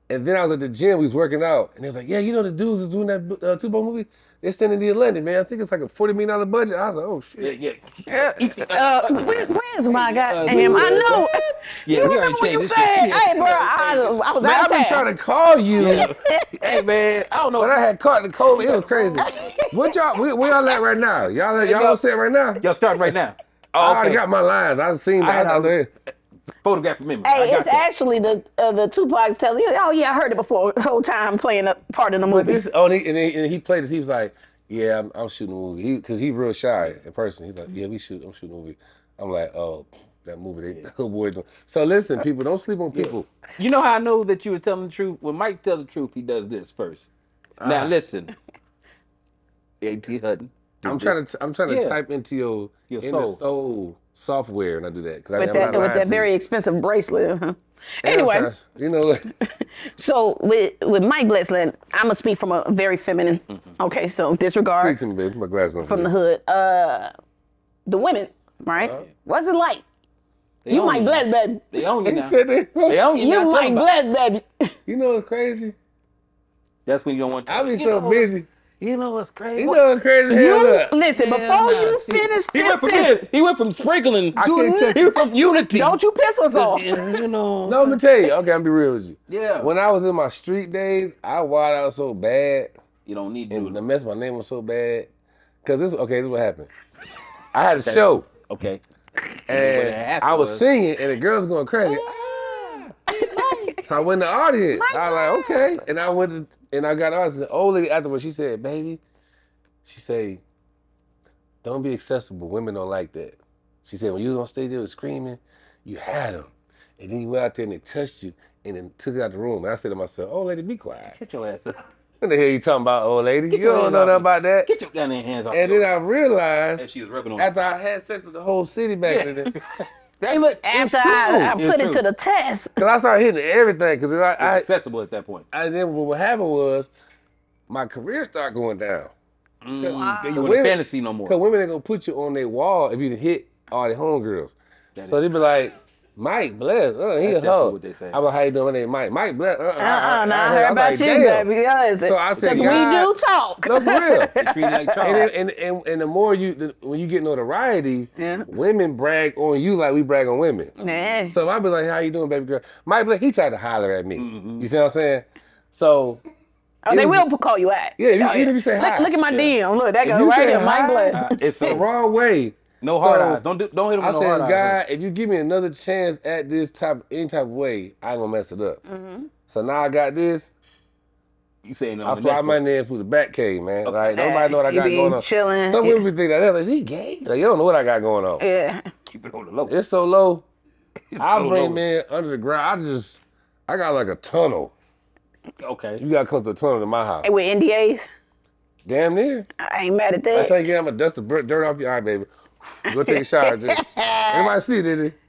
And then I was at the gym, we was working out, and they was like, Yeah, you know the dudes is doing that uh, Tupac movie? They're standing in the Atlantic, man. I think it's like a $40 million budget. I was like, Oh shit. Yeah, yeah. Uh, where, where's my guy? Uh, Him. I know. Yeah, you remember when you said, hey, bro, I, I was Man, out I've been trying to call you. hey man, I don't know. But I had caught the COVID. It was crazy. What y'all? Where, where y'all at right now? Y'all y'all go. on set right now? Y'all starting right now. I Oh, already got my lines. I've seen I had that. I, already- photographic memory. Hey, I got it's that. actually the uh, the Tupac's telling you. Oh yeah, I heard it before. The whole time playing a part in the movie. this, oh, and he, and he, and he played this. He was like, "Yeah, I'm, I'm shooting a movie." He, cause he real shy in person. He's like, "Yeah, we shoot. I'm shooting a movie." I'm like, "Oh, that movie, they oh boy." doing-" So listen, people, don't sleep on people. You know how I know that you were telling the truth? When Mike tells the truth, he does this first. Now Ah. listen, LT Hutton. Do I'm trying to, I'm trying to Yeah. type into your, Your inner soul. soul software, and I do that. 'cause I, with I'm that with that very you. expensive bracelet. huh? Anyway, trying you know, so with with Mike Blessland, I'm gonna speak from a very feminine. Okay, so disregard speak to me, baby. My glasses on. from the hood. Uh, the women, right? Uh-huh. What's it like? They You own Mike now. Bless, baby. They own you now. Said that. They own you. You now. Mike them. Bless, baby. You know what's crazy? That's when you don't want to. I be You so know- busy. You know what's crazy? You know what's crazy? You up. listen Yeah, before nah, you see, finish he this went sentence. this. He went from sprinkling I to he went from unity. Don't you piss us off. You know. No, I'm gonna tell you. Okay, I'm gonna be real with you. Yeah. When I was in my street days, I wild out so bad, you don't need to and the mess my name was so bad. Cause this, okay, this is what happened. I had a show, Okay. and I was was- singing, and the girls going crazy. So I went in the audience. I was like, okay, and I went to, and I got the audience. The old lady afterwards, she said, "Baby," she said, "Don't be accessible. Women don't like that." She said, "When you was on stage, they was screaming, you had them, and then you went out there and they touched you, and then took you out the room." And I said to myself, "Old lady, be quiet. Get your ass up. What the hell you talking about, old lady? Get you don't know nothing about that." Get your goddamn hands off. And then I realized And she was rubbing on. after I had sex with the whole city back Yeah. then, It was after true. I, I It's put it true. to the test. because I started hitting everything. Because I, It's I, accessible at that point. I then what happened was my career started going down. Mm, Then The you in women- fantasy no more. Because women ain't gonna put you on their wall if you hit all the homegirls. That So is- they be like, Mike Bless, uh, he a That's definitely hoe. what they say. I'm like, how you doing? My name Mike. Mike Bless. Uh, uh, Uh-uh, no, I heard I'm about like, you, damn. baby. Yes. So I said, Because we God- do talk. No, for real. They treat you like And, then, and, and, and the more you, the, when you get notoriety, Yeah. women brag on you like we brag on women. Yeah. So if I be like, how you doing, baby girl? Mike Bless, he tried to holler at me. Mhm. You see what I'm saying? So Oh, they was- will call you out. Yeah, you- Oh, even if you say look, hi. Look at my Yeah. DM. Look, that If goes you right say here. Mike hi, Bless. Uh, it's the a, wrong way. No hard So, eyes. Don't do, don't hit him I with no said, hard eyes. If you give me another chance at this type, any type of way, I ain't gonna mess it up. Mhm. So now I got this. You saying I on the fly my one. name through the back cave, man. Okay. Like nobody know what I You got be going on. chilling. Some women be thinking that is he gay? Like you don't know what I got going on. Yeah. Keep it on the low. It's so low. It's I so bring low. men under the ground. I just, I got like a tunnel. Okay. You gotta come to a tunnel to my house. Hey, with NDAs, Damn near. I ain't mad at That's how that. you get. I'm gonna dust the dirt off your eye, baby. Go take a shower. Just. Everybody see, did it?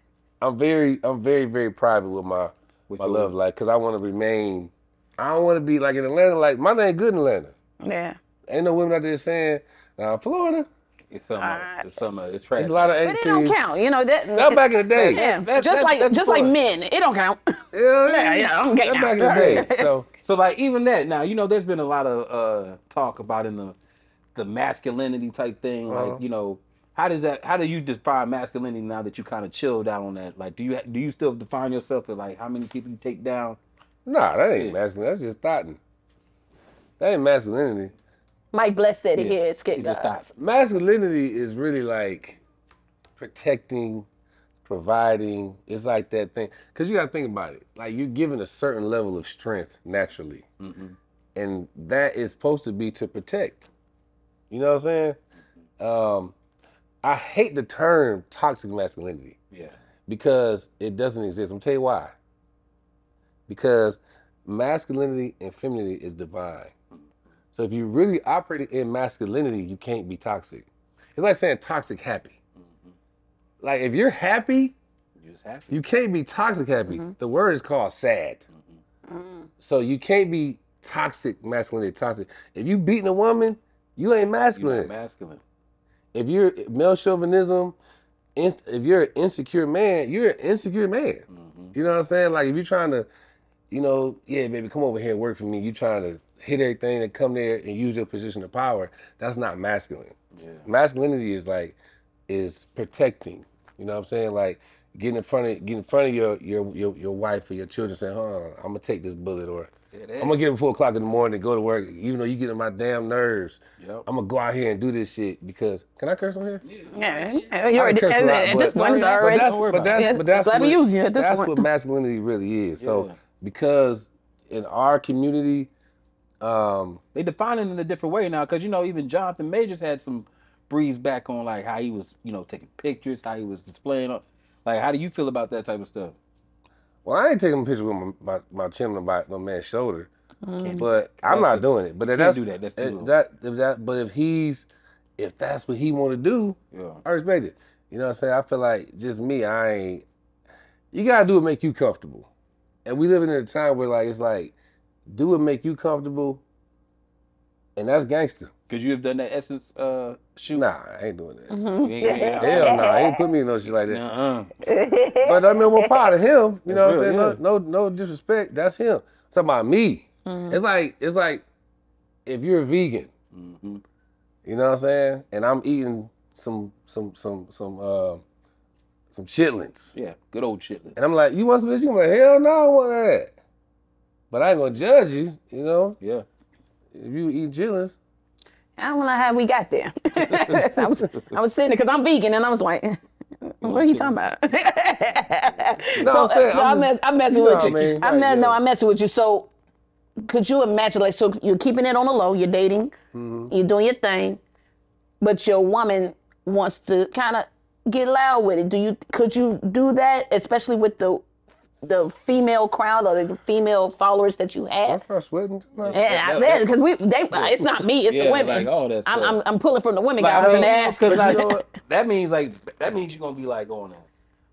I'm very, I'm very, very private with my With my love life because I want to remain. I don't want to be like in Atlanta. Like my name good in Atlanta. Yeah. Ain't no women out there saying, uh, Florida. It's some. Uh, it's some. It's trash. There's a lot of But it don't count. You know that. That back in the day. Yeah. That- just that- like that's just like men, it don't count. Yeah, Yeah, yeah, I'm gay that now. back in the day. So So like even that now, you know, there's been a lot of uh talk about in the the masculinity type thing. Uh-huh. Like you know, how does that? How do you define masculinity now that you kind of chilled out on that? Like, do you do you still define yourself as like how many people you take down? nah, that ain't Yeah. masculine. That's just thoughting. That ain't masculinity. Mike Bless said it Yeah, here. It's He good just guys. Masculinity is really like protecting, providing. It's like that thing. Because you got to think about it. Like you're given a certain level of strength naturally. Mhm. And that is supposed to be to protect. You know what I'm saying? Um, I hate the term toxic masculinity Yeah. because it doesn't exist. I'm gonna tell you why. Because masculinity and femininity is divine. So if you really operate in masculinity, you can't be toxic. It's like saying toxic happy. Mhm. Like if you're happy, You just happy. you can't be toxic happy. The word is called sad. Mhm. Mm. So you can't be toxic masculinity toxic. If you beating a woman, you ain't masculine. You're masculine. masculine. If you're male chauvinism, if you're an insecure man, you're an insecure man. Mhm. You know what I'm saying? Like if you're trying to, you know, yeah, baby, come over here and work for me. You're trying to hit everything and come there and use your position of power. That's not masculine. Yeah. Masculinity is like is protecting. You know what I'm saying? Like getting in front of getting in front of your your your, your wife or your children saying, "Huh, I'm gonna take this bullet," or I'm gonna get up four o'clock in the morning, go to work, even though you get on my damn nerves. Yep. I'm gonna go out here and do this shit because can I curse on here? Yeah, yeah, you already, curse a lot, at this point, it's But already. that's, Don't worry but about that's, it. but that's Just let me use you at this that's point. what masculinity really is. So because in our community, um, They define it in a different way now, because you know even Jonathan Majors had some breeze back on like how he was, you know, taking pictures, how he was displaying. up. Like, how do you feel about that type of stuff? Well, I ain't taking a picture with my, my, my chin on my, my man's shoulder, Mm-hmm. but I'm not doing it. But if that's do that. That's too if that, if that, but if he's, if that's what he want to do, Yeah. I respect it. You know what I'm saying? I feel like just me, I ain't. You gotta do what make you comfortable, and we living in a time where like it's like, do what make you comfortable, and that's gangster. Could you have done that Essence uh, shoot? Nah, I ain't doing that. Mm-hmm. You ain't- ain't- Hell no, nah, he ain't put me in no shit like that. Uh-uh. But I mean, I'm a part of him. You know what I'm saying? real, No, no, no disrespect. That's him. It's about me. It's like it's like if you're a vegan, Mhm. you know what I'm saying, and I'm eating some some some some uh some chitlins. Yeah, good old chitlins. And I'm like, you want some of this? You gonna like, hell no, I don't want that. But I ain't gonna judge you, you know. Yeah. If you eat chitlins, I don't know how we got there. I was I was sitting there because I'm vegan and I was like, what are you talking about? No, so I'm saying, uh, I'm I'm, just- mess, I'm messing you know with you. I mean, I'm mess, No. I'm messing with you. So could you imagine like so you're keeping it on the low, you're dating, Mm-hmm. you're doing your thing, but your woman wants to kind of get loud with it. Do you could you do that, especially with the the female crowd or the female followers that you I start sweating. No. Yeah, because we they it's not me, it's Yeah, the women. like all that I'm. I'm I'm pulling from the women Like, guys I mean, and ask. like, you know that means like that means you're gonna be like going to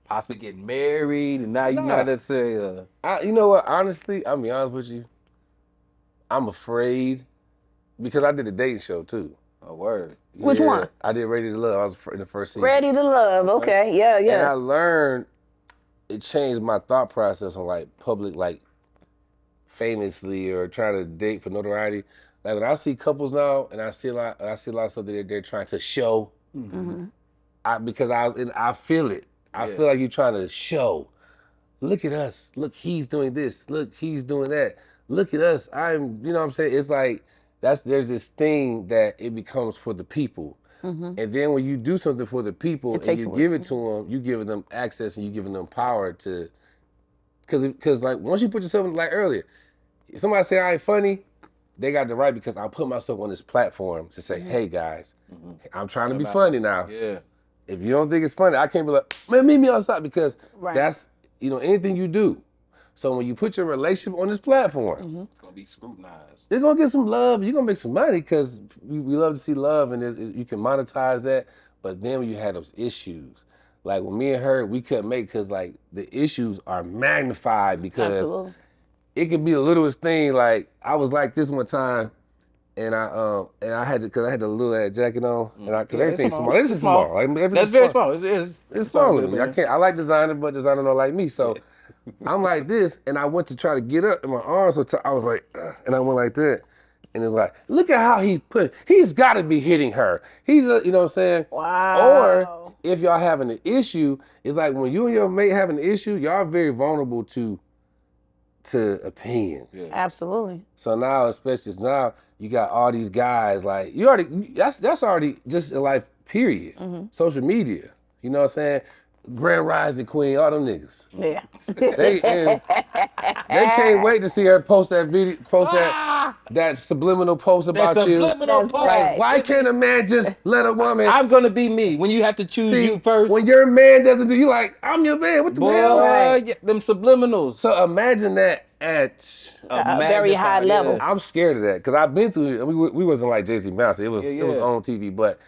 possibly getting married, and now you're Nah. not necessarily. Uh, I, you know what? Honestly, I'll be honest with you. I'm afraid because I did a dating show too. a word. Which one? I did Ready to Love. I was in the first season. Ready to love. Okay, yeah, Yeah. And I learned it changed my thought process on like public, like famously or trying to date for notoriety. Like when I see couples now, and I see a lot, I see a lot of stuff that they're, they're trying to show. Mm-hmm. I because I and I feel it. I Yeah. feel like you're trying to show. Look at us. Look, he's doing this. Look, he's doing that. Look at us. I'm. You know what I'm saying? It's like that's there's this thing that it becomes for the people. Mm-hmm. And then when you do something for the people and takes you away give it to them, you giving them access and you giving them power to. Because because like once you put yourself in like earlier, if somebody say I ain't funny, they got the right because I put myself on this platform to say, mm-hmm. hey guys, mm-hmm. I'm trying to be about funny now. Yeah. If you don't think it's funny, I can't be like, man, meet me outside because Right. that's you know anything you do. So when you put your relationship on this platform, It's gonna be scrutinized. you're gonna get some love. You're gonna make some money because we, we love to see love and it, it- you can monetize that. But then when you had those issues, like when me and her, we couldn't make because like the issues are magnified because Absolutely. it could be the littlest thing. Like I was like this one time, and I um and I had to because I had the little ass jacket on, and I because Yeah, everything's small. small. This is small. small. Like, everything's That's very small. It is. It's small all to me. I can't. I like designer, but designer don't like me. So I'm like this, and I went to try to get up, and my arms were. T- I was like, "Ugh," and I went like that, and it's like, look at how he put. He's got to be hitting her. He's, a, you know what I'm saying? Wow. Or if y'all having an issue, it's like when you and your mate having an issue, y'all very vulnerable to to opinion. Absolutely. So now, especially now, you got all these guys like you already. That's that's already just a life. Period. Mm-hmm. Social media. You know what I'm saying? Grand Rising Queen, all them niggas. Yeah. They and they can't wait to see her post that video, post that ah! that subliminal post about That's you. subliminal That's post. right. Why can't a man just let a woman? I'm gonna be me. When you have to choose see, you first, When your man doesn't do, you like, I'm your man. What the boy, hell? Right. yeah, them subliminals. So imagine that at a uh, very high magnified, level. yeah. I'm scared of that because I've been through. We we wasn't like Jay Z Mouse. It was Yeah, it was on TV, but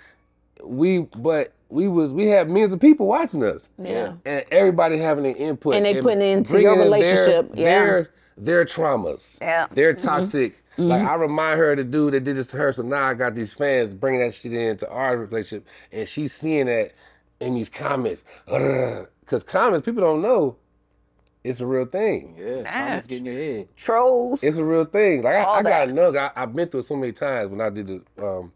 we but we was we had millions of people watching us, Yeah. and everybody having an input, And they putting it into your bringing in their- relationship, yeah. Their their traumas, Yeah. their toxic. Like I remind her of the dude that did this to her, so now I got these fans bringing that shit into our relationship, and she's seeing that in these comments. Because comments, people don't know, it's a real thing. Yeah, comments get in your head. Trolls. It's a real thing. Like I, I got that. nug. I, I've been through it so many times when I did the um,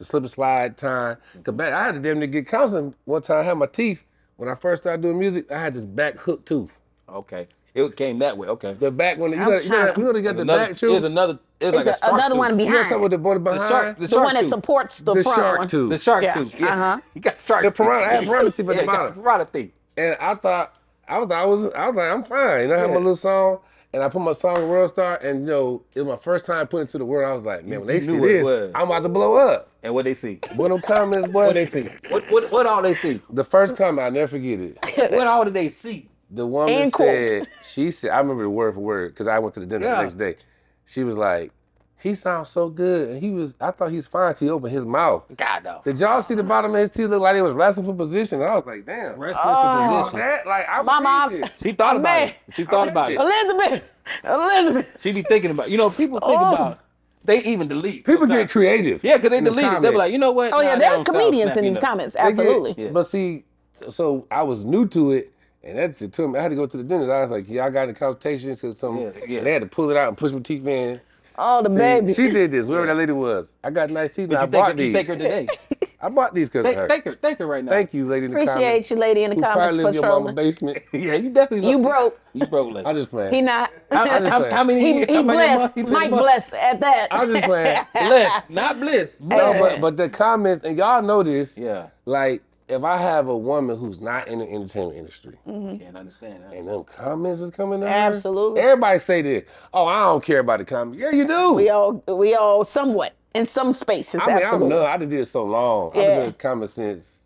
the slip and slide time. Cause back, I had to damn near get counseling one time. I had my teeth when I first started doing music. I had this back hook tooth. Okay. It came that way. Okay. The back one. You, I'm you, got, you know they got the another, back too. There's another. There's There's like a, a- shark another tooth. one You got behind. something with the one The behind. shark. The, the shark one that tooth. supports the, the front shark one. tooth. The shark Yeah, tooth. Yeah. uh-huh. You got the shark. The tooth. piranha- I have piranha teeth at the Yeah, you got bottom. the piranha teeth. And I thought I was I was I was like I'm fine. You know, I had my little song, and I put my song World Star, and you know it was my first time putting it to the world. I was like, man, when they You see knew what it this. I'm about to blow up. And what they see? What them comments, boy? What they see? What what what all they see? The first comment, I never forget it. What all did they see? The woman And quote. said, she said, I remember the word for word because I went to the dinner Yeah. the next day. She was like, he sounds so good. And he was, I thought he was fine till he opened his mouth. God no. Did y'all see the bottom of his teeth look like he was wrestling for position? I was like, damn. Wrestling Oh, for position. That, like, I My mom- believe it. She thought about Man. it. She thought about it. Elizabeth, Elizabeth. She be thinking about. You know, people think Oh. about. They even delete. People get creative. Yeah, because they in the delete it. They be like, you know what? Oh yeah, there that are comedians in these enough. comments. They get- Absolutely. Yeah. But see, so I was new to it, and that's it took me. I had to go to the dentist. I was like, y'all got any consultations? Cause some, Yeah, yeah. and they had to pull it out and push my teeth in. Oh, the See, baby. She did this, whoever that lady was. I got nice teeth, and But I you bought thank her, you these. her today. I bought these because of thank, her. thank her. Thank her right now. Thank you, lady in the comments. Appreciate you, lady in the Who probably comments live for in your mama trolling. basement. Yeah, you definitely. You broke. You broke. Like, I'm just playing. He not. how, how, how, how many? he he how many blessed. months- he said Mike blessed at that. I'm just playing. Bliss, not bliss. no, but, but the comments, and y'all know this, Yeah, like, if I have a woman who's not in the entertainment industry, mm-hmm. can't understand that. and them comments is coming out. Absolutely. Everybody say this. Oh, I don't care about the comments. Yeah, you do. We all we all somewhat in some spaces. I mean, I'm absolutely. numb. I did it so long. I've Yeah. been doing comments since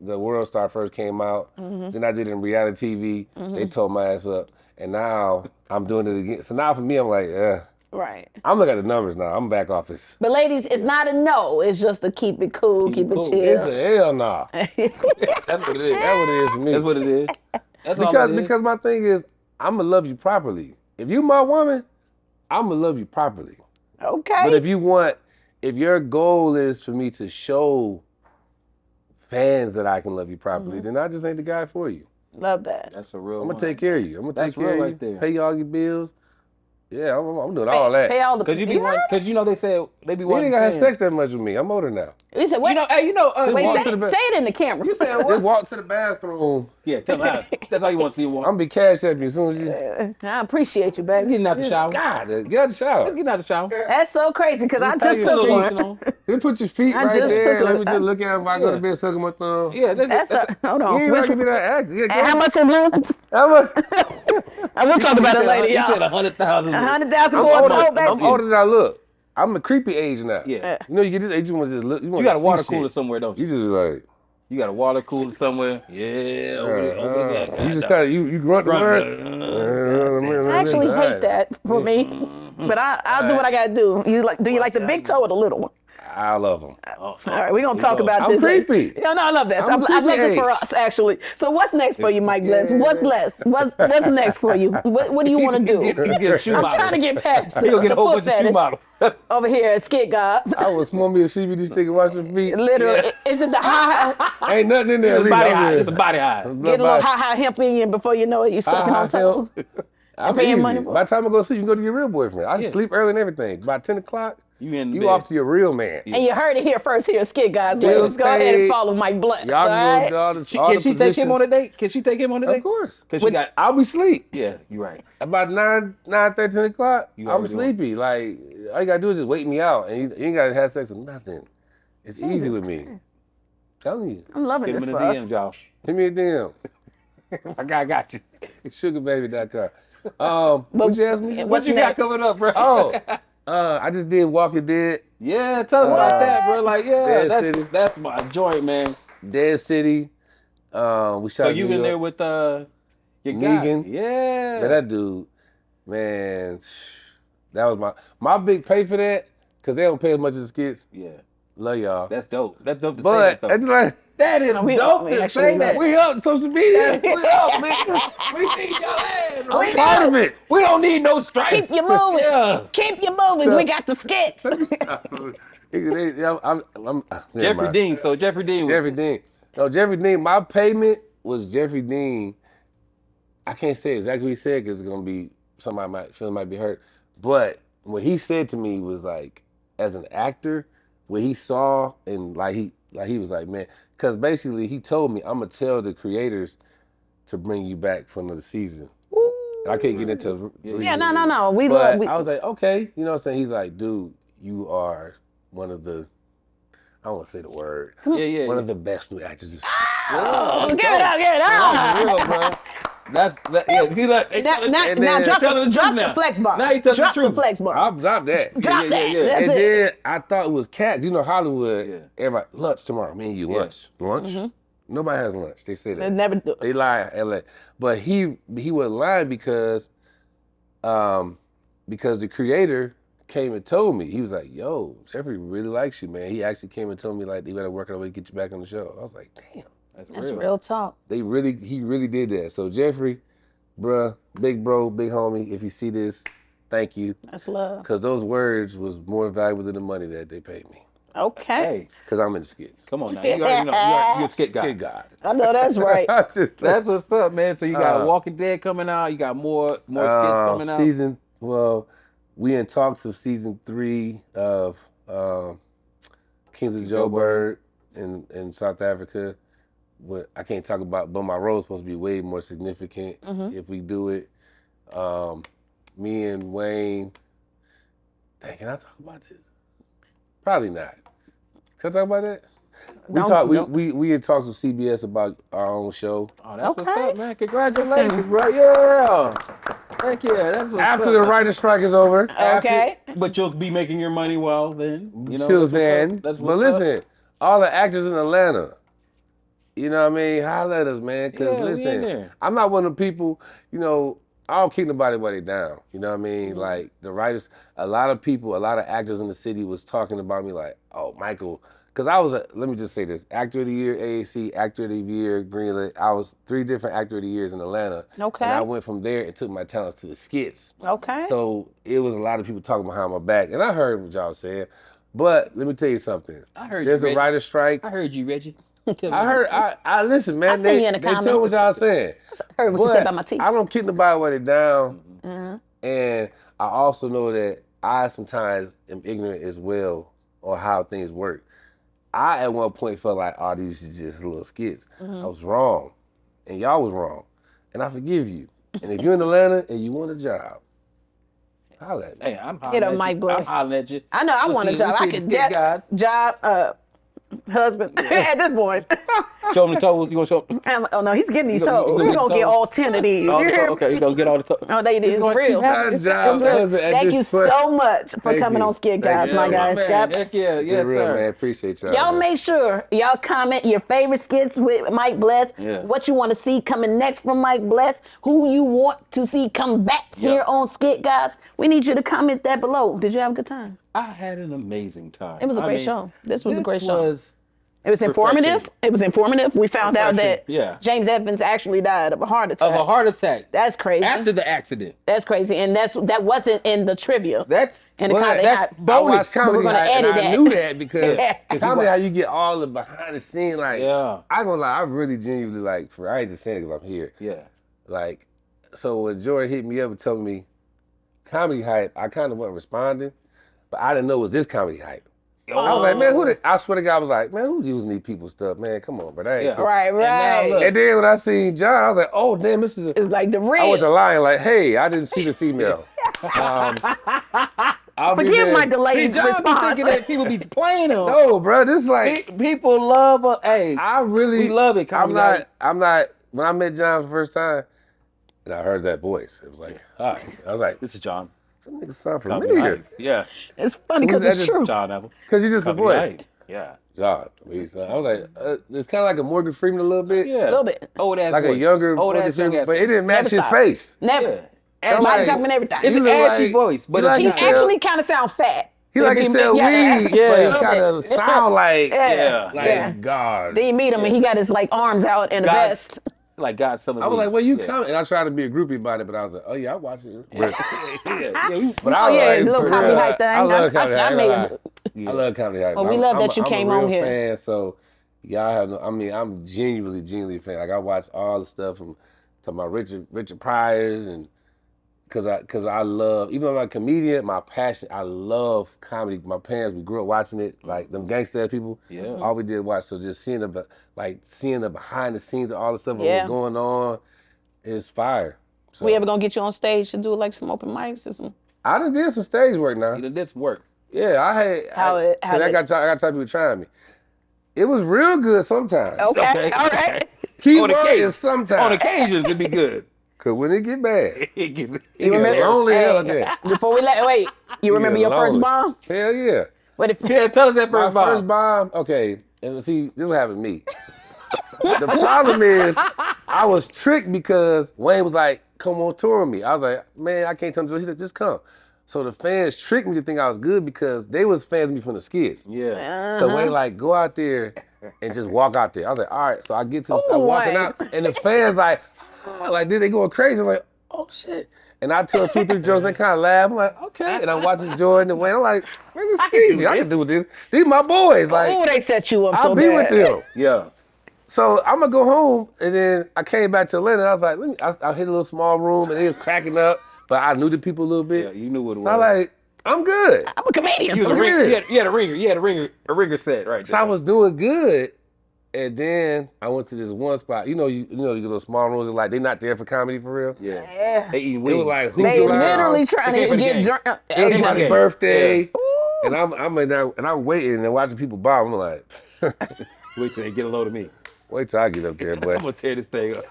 the World Star first came out. Mm-hmm. Then I did it in reality TV. They tore my ass up. And now I'm doing it again. So now for me, I'm like, eh. Right. I'm looking at the numbers now. I'm back office. But ladies, it's not a no. It's just to keep it cool, Keep keep, it it cool. It's chill. a hell nah. That's what it is. That's what it is for me. That's what it is. That's all because it is. because my thing is, I'm gonna love you properly. If you my woman, I'm gonna love you properly. okay. But if you want, if your goal is for me to show fans that I can love you properly, Mm-hmm. then I just ain't the guy for you. Love that. that's a real. I'm gonna one. take care of you. I'm gonna That's take care real of right you. there. Pay all your bills. Yeah, I'm, I'm doing all that. Pay all the Cause you be you cause you know they said they be You wanting. ain't gotta have sex that much with me. I'm older now. You said what? You know, hey, you know, uh, Wait, say, to say it in the camera. You said Just what? walk to the bathroom. Yeah, tell them how. That's all you want to see him walk. I'm be cash at you as soon as you. Uh, I appreciate you, Just baby. getting out the shower. God, uh, get out the shower. Just getting out the shower. That's so crazy because I just took one. You put your feet I right just there. took Let me just uh, look at them while I go to bed, sucking my thumb. Yeah, that's, That's a hold You on. ain't Which, me that act. Yeah, and go how much is it? How much? I will talk about it You later, y'all. a hundred thousand. A hundred thousand I'm for a older, toe, baby. I'm older than I look. I'm a creepy age now. Yeah. You know, you get this age, you want to just look. You, You got a see water shit. cooler somewhere, don't you? You just like. You got a water cooler somewhere. Yeah. Over there, over uh, there. you just kind of you you grunt the word. Grunt. I actually hate right. that for me, Mm-hmm. but I, I'll do what I gotta do. You like? Do you like the big toe or the little one? I love them. Oh, uh, All right, we're gonna talk go. about I'm this. creepy. Yeah, no, I love this. I, I'm I love this for us, actually. So, what's next for you, Mike Bless? What's less? What's What's next for you? What What do you want to do? You get a shoe I'm model. trying to get past He gonna get the a whole foot bunch of shoe models. over here at Skit Godz. I was smoke me a CBD stick and watch your feet. Literally, is it the high, high Ain't nothing in there. It's a body high. It's a body high. get a little high, high hemp in you, and before you know it, you're sucking high on toes. I'm paying easy. money for. By the time I go to sleep, you go to your real boyfriend. I Yeah. sleep early and everything. By 10 o'clock, You in the you bed. off to your real man. And you heard it here first here, at Skit Godz. Real Ladies, go ahead and follow Mike Bless. Y'all all can right? go to all the, She, all can the she take him on a date? Can she take him on a date? Of course. Cause she got. I'll be asleep. Yeah, you're right. About 9, 9 10 o'clock, You I'm already know. sleepy. Like, all you gotta do is just wake me out. And you, you ain't gotta have sex or nothing. It's easy with me. Telling you. I'm loving Get this him in for the us. DM, Josh. Hit me a DM. I got, I got you. Sugarbaby.com. Um, what you ask me? What you next? got coming up, bro? Oh, uh, I just did Walking Dead, yeah. Tell us about Uh, that, bro. Like, yeah, Dead that's City. that's my joint, man. Dead City. Um, we shot So you New in there with uh your guy? Negan. Yeah. Man, that dude, man, that was my my big pay for that because they don't pay as much as the skits. yeah. Love y'all. That's dope. That's dope to but say I that, though. like That is We- dope we to actually say that. we up social media. we up, man. We need your ass. bro. I'm part of it. We don't need no strike. Keep your moving. Yeah. Keep your movies. We got the skits. I'm, I'm, I'm, Jeffrey. Dean. So Jeffrey Dean. Jeffrey Dean. No, Jeffrey Dean. My payment was Jeffrey Dean. I can't say exactly what he said because it's gonna be somebody might feel might be hurt. But what he said to me was like, as an actor, what he saw and like he like he was like, man, because basically he told me I'm gonna tell the creators to bring you back for another season. Ooh! I can't get into. Yeah, no, no, no. We But love. We, I was like, okay, you know what I'm saying? He's like, dude, you are one of the, I don't want to say the word, Yeah, yeah. one of the best new actors. oh, give it up, give it That's up. Real. That's that. Yeah, he like. hey, Now, now, and now then drop, tell the, the drop truth the now. flex bar. Now you tell the drop the truth. flex bar. I'll drop that. Drop yeah, that. yeah, yeah. That's and it. then I thought it was cat. You know Hollywood. Yeah. Everybody lunch tomorrow. Me and you Yeah. lunch. Lunch. Mm-hmm. Nobody has lunch. They say that. They that. never do. They lie. LA. But he he was lying because, um, because the creator came and told me he was like, "Yo, Jeffrey really likes you, man." He actually came and told me like they better work on a way to get you back on the show. I was like, "Damn." That's, That's real. real talk. They really he really did that. So Jeffrey, bruh, big bro, big homie, if you see this, thank you. That's love. Cause those words was more valuable than the money that they paid me. Okay. Hey, Cause I'm in the skits. come on now. You already know. You are, you're a skit guy. Skit God. I know that's right. That's what's up, man. So you got Uh, Walking Dead coming out. You got more more skits Uh, coming out. Season well, we in talks of season three of um, Kings of Jo'burg in in South Africa. But I can't talk about. But my role is supposed to be way more significant Mhm. if we do it. Um, me and Wayne. Dang, can I talk about this? Probably not. Can I talk about that? We Don't- talk. We, don't- we we had talked to CBS about our own show. Oh, that's what's up, man. Congratulations, bro. Yeah. Heck yeah, that's what's After up. the writer's strike is over, After- Okay. but you'll be making your money well then. You know. Chill, that's what's up. man. But what's up. listen, all the actors in Atlanta, you know what I mean? Holler at us, man. Cause Yeah, listen. I'm not one of the people, you know, I don't keep nobody while they down. You know what I mean? Mm-hmm. Like the writers, a lot of people, a lot of actors in the city was talking about me like, oh, Michael. Cause I was a, let me just say this, actor of the year, AAC, actor of the year, Greenlit. I was three different actor of the years in Atlanta. Okay. And I went from there and took my talents to the skits. Okay. So it was a lot of people talking behind my back, and I heard what y'all said. But let me tell you something. I heard There's you, a Reggie. writer strike. I heard you, Reggie. I heard. I, I listen, man. I seen they you in the they tell comments. what y'all saying. heard what you said about my teeth. I don't keep nobody while they down, Mhm. and I also know that I sometimes am ignorant as well on how things work. I at one point felt like, oh, these is just little skits. Mm-hmm. I was wrong, and y'all was wrong, and I forgive you. And if you're in Atlanta and you want a job, holla at me. Hey, I'm Hit hollering up at Mike you. I'm hollering at you. I know. I We'll want a job. we'll I see could get guys. job. Uh, husband at this point. Show him the toes. You gonna show? I'm- um, oh no, he's getting these You gonna- toes. gonna He's gonna get toes? all ten of these. You hear me? okay, he's gonna get all the toes. Oh, they, it's gonna real. keep. It's Job, real. husband, Thank you point. so much for Thank coming you. on Skit Godz, my guys. man. Scott. Heck yeah, It's yes, real, man. Appreciate y'all. Y'all make sure y'all comment your favorite skits with Mike Bless. Yeah. What you want to see coming next from Mike Bless. Who you want to see come back here on Skit Godz. We need you to comment that below. Did you have a good time? I had an amazing time. It was a I great mean, show. This was a great show. was- It was informative. It was informative. We found out that yeah. James Evans actually died of a heart attack. of a heart attack That's crazy. after the accident. That's crazy, and that's that wasn't in the trivia. That's in the Well, comedy that's. I bonus. comedy, we're gonna Hype, edit and I that. knew that because Yeah. comedy, how you get all the behind the scene, like Yeah. I gonna lie, I really genuinely like for I ain't just saying it because I'm here. Yeah. Like, so when Jordan hit me up and told me comedy hype, I kind of wasn't responding, but I didn't know it was this comedy hype. I was like, man, who? The, I swear to God, I was like, man, who using these people's stuff, man? Come on, bro. That ain't Yeah. cool. Right, now right. look. And then when I seen John, I was like, oh damn, this is. A, it's like the I went to real. line like, hey, I didn't see this email. Um, I'll be Forgive there. my See, delayed John be response. thinking that people be playing them. No, bro, this like Pe- People love a hey. I really We love it, I'm not. hype. I'm not. When I met John for the first time, and I heard that voice, it was like, hi. I was like, This is John. That nigga sound familiar. hype. Yeah. It's funny because Who's it's that? true. John Apple. Cause he's just a Comedy voice. hype. Yeah. John. I, I was like, uh, it's kind of like a Morgan Freeman a little bit. Yeah. A little bit. Old ass Like a younger Old Morgan ass Freeman, ass but it didn't match Never his stops. face. Never. Yeah. I'm Body like- type and everything. It's an look ashy like- voice, but he like He it's actually kind of sound fat. He like he sell yeah, weed, yeah. but he kind of bit. sound like Yeah. like Yeah. God. Then you meet him and he got his like arms out in a God. vest. Like God some of I was like, well, you yeah. coming?" And I tried to be a groupie about it, but I was like, "Oh yeah, I watch it." But, yeah, yeah, we- but Oh I was yeah, like, little comedy real, hype thing. I love I, comedy. I, I, made ain't it. I love comedy hype. Well, we I'm- love I'm that you I'm came real on here. Fan, so y'all have no. I mean, I'm genuinely, genuinely a fan. Like I watch all the stuff from talking about Richard Richard Pryor's and because I because I love even though I'm a comedian, my passion. I love comedy. My parents we grew up watching it. Like them gangster people. Yeah. All we did watch. So just seeing the like seeing the behind the scenes of all the stuff that Yeah. was going on is fire. So, We ever gonna get you on stage to do like some open mics or some? I done did some stage work now. You done did some work. Yeah, I had. How I, it- how 'cause I got I got tired of people trying me. It was real good sometimes. Okay, Okay, all okay. Key On word occasion. is sometimes. On occasions, it'd be good. Cause when it get bad, It gets, it You gets remember? lonely Hey, hell there. Before we let wait, you remember Yeah, your first bomb? Hell yeah. But if Yeah, tell us that My first bomb. first bomb. Okay, and see, this what happened to me. the problem is, I was tricked because Wayne was like, "Come on tour with me." I was like, "Man, I can't tell him." He said, "Just come." So the fans tricked me to think I was good because they was fans of me from the skits. Yeah. So Wayne uh-huh. like, go out there and just walk out there. I was like, all right. So I get to the Ooh, I'm walking Wayne. out, and the fans like, like, did they going crazy? I'm like, oh shit. And I tell two, three jokes, they kind of laugh. I'm like, okay. And I'm watching Jordan and Wayne. I'm like, man, this is can do easy. I can do this. These my boys. Like, oh, they set you up so I'll so be bad. with them. Yeah. So I'm gonna go home, and then I came back to Atlanta. I was like, let me. I, I hit a little small room, and it was cracking up, but I knew the people a little bit. Yeah, bit. you knew what it was. I was. like, I'm good. I'm a comedian. you, was a I'm ring, you, had, you had a ringer. You had a ringer. A ringer set right So. I was doing good, and then I went to this one spot. You know, you, you know, you get those small rooms. Like they're not there for comedy for real. Yeah. Yeah. They eating It wings. was like who They July? literally trying They to get drunk. It was Hey, my okay. birthday, and I'm I'm in there, and I'm waiting and watching people bomb. I'm like, Wait till they get a load of me. wait till I get up there, boy. I'm gonna tear this thing up.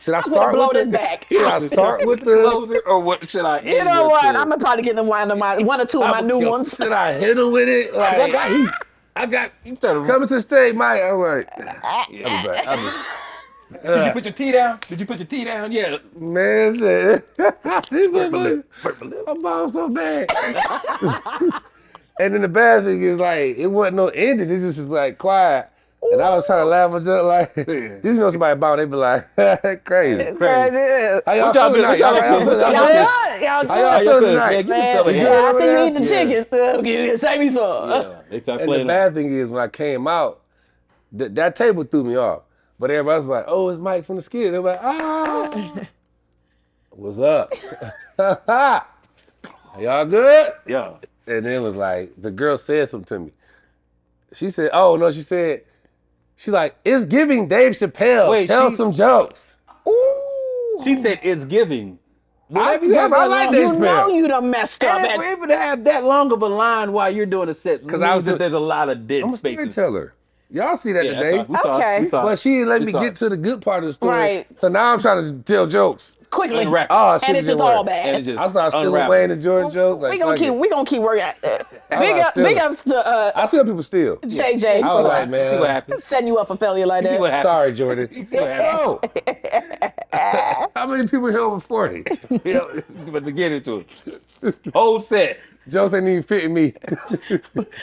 should I I'm start blow with this the, back. Should I start with the? Closer or what should I? You know with what? to- I'm gonna probably get them one of my one or two of my new ones. Should I hit him with it? I Like, got heat. I got. You started. coming to the stage, Mike. I'm like, Yeah, I'll be back. I mean, did you put your tea down? Did you put your tea down? Yeah. man, said, Purple I'm bomb so bad. and then the bad thing is like it wasn't no ending. It just was like quiet. And I was trying to laugh myself like, you know somebody bomb, they be like, crazy. Crazy. How y'all What y'all been- what y'all How up to? What y'all tonight? Y'all, y'all, How y'all, y'all y'all feeling good. tonight? Yeah, give me man, yeah. I see you eating the chicken. Uh, give- Save me some. Yeah. They start And the bad thing is when I came out, th- that table threw me off. But everybody was like, oh, it's Mike from the skit. They were like, ah. What's up? Y'all good? Yeah. And then it was like, the girl said something to me. She said, oh, no, she said, she's like, it's giving Dave Chappelle. Wait, Tell she- some jokes. Ooh. She said it's giving. I, you have I like long- Dave You know Chappelle. you done messed up. And at- if we're able to have that long of a line while you're doing a set, because I I was that there's a lot of dead I'm a spaces. storyteller. Y'all see that Yeah, today. that's all. We saw it. Okay. We But it. she didn't let We me get it. to the good part of the story. Right. So now I'm trying to tell jokes. Quickly. Unwrap. Oh, and it's just your all word. And bad. just I started stealing unravel. Wayne and Jordan jokes. Like, we gonna keep it. we gonna keep working at that. Big up, big stealing. ups to uh, I see how people steal. JJ I was for like, man. See what happens. setting you up for failure like See what that. happens. Sorry, Jordan. See. Oh. How many people here over 40? Yeah, but to get into it, whole set. Jokes ain't even fitting me.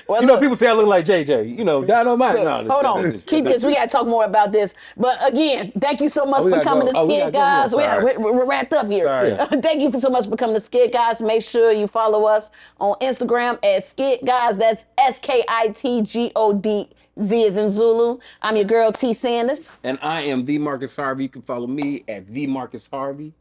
Well, You know, people say I look like JJ. You know, dynamite. No, Hold on, keep this. We gotta talk more about this. But again, thank you so much Oh, for coming go. to Oh, Skid. Guys. We, we're wrapped up here. Thank you so much for coming to Skit Godz. Make sure you follow us on Instagram at Skit Godz. That's S K I T G O D Z is in Zulu. I'm your girl Tee Sanders. And I am the Marcus Harvey. You can follow me at the Marcus Harvey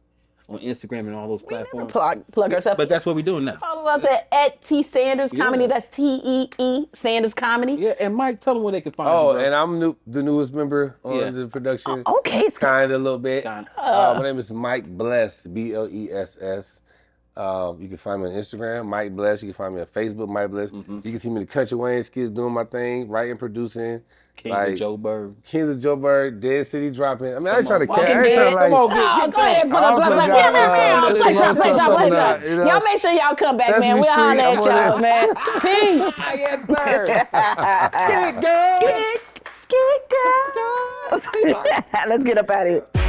on Instagram and all those We never platforms. plug, plug ourselves. But that's what we're doing now. follow us at, at Tee Sanders Comedy. Yeah. That's T E E Sanders Comedy. Yeah, and Mike, tell them where they can find Oh, you. bro. and I'm new, the newest member on Yeah. the production. Okay, it's Kind of a little bit. Kinda. Uh, my name is Mike Bless, B L E S S. Um, you can find me on Instagram, Mike Bless. You can find me on Facebook, Mike Bless. Mhm. You can see me in the Kountry Wayne Skits doing my thing, writing, producing. King like- of Jo'burg. Kings of Jo'burg, Dead City dropping. I mean, I ain't trying to catch. I ain't trying to like. Come on, Oh, get- go ahead, put I up, also put up, got, yeah, man, man. Little Play shot, play Monster shot, play coming shot. you know? Y'all make sure y'all come back, man. We'll holler at y'all, man. Peace. Yes, sir. Skid girls. Skid, skid. Let's get up out of here.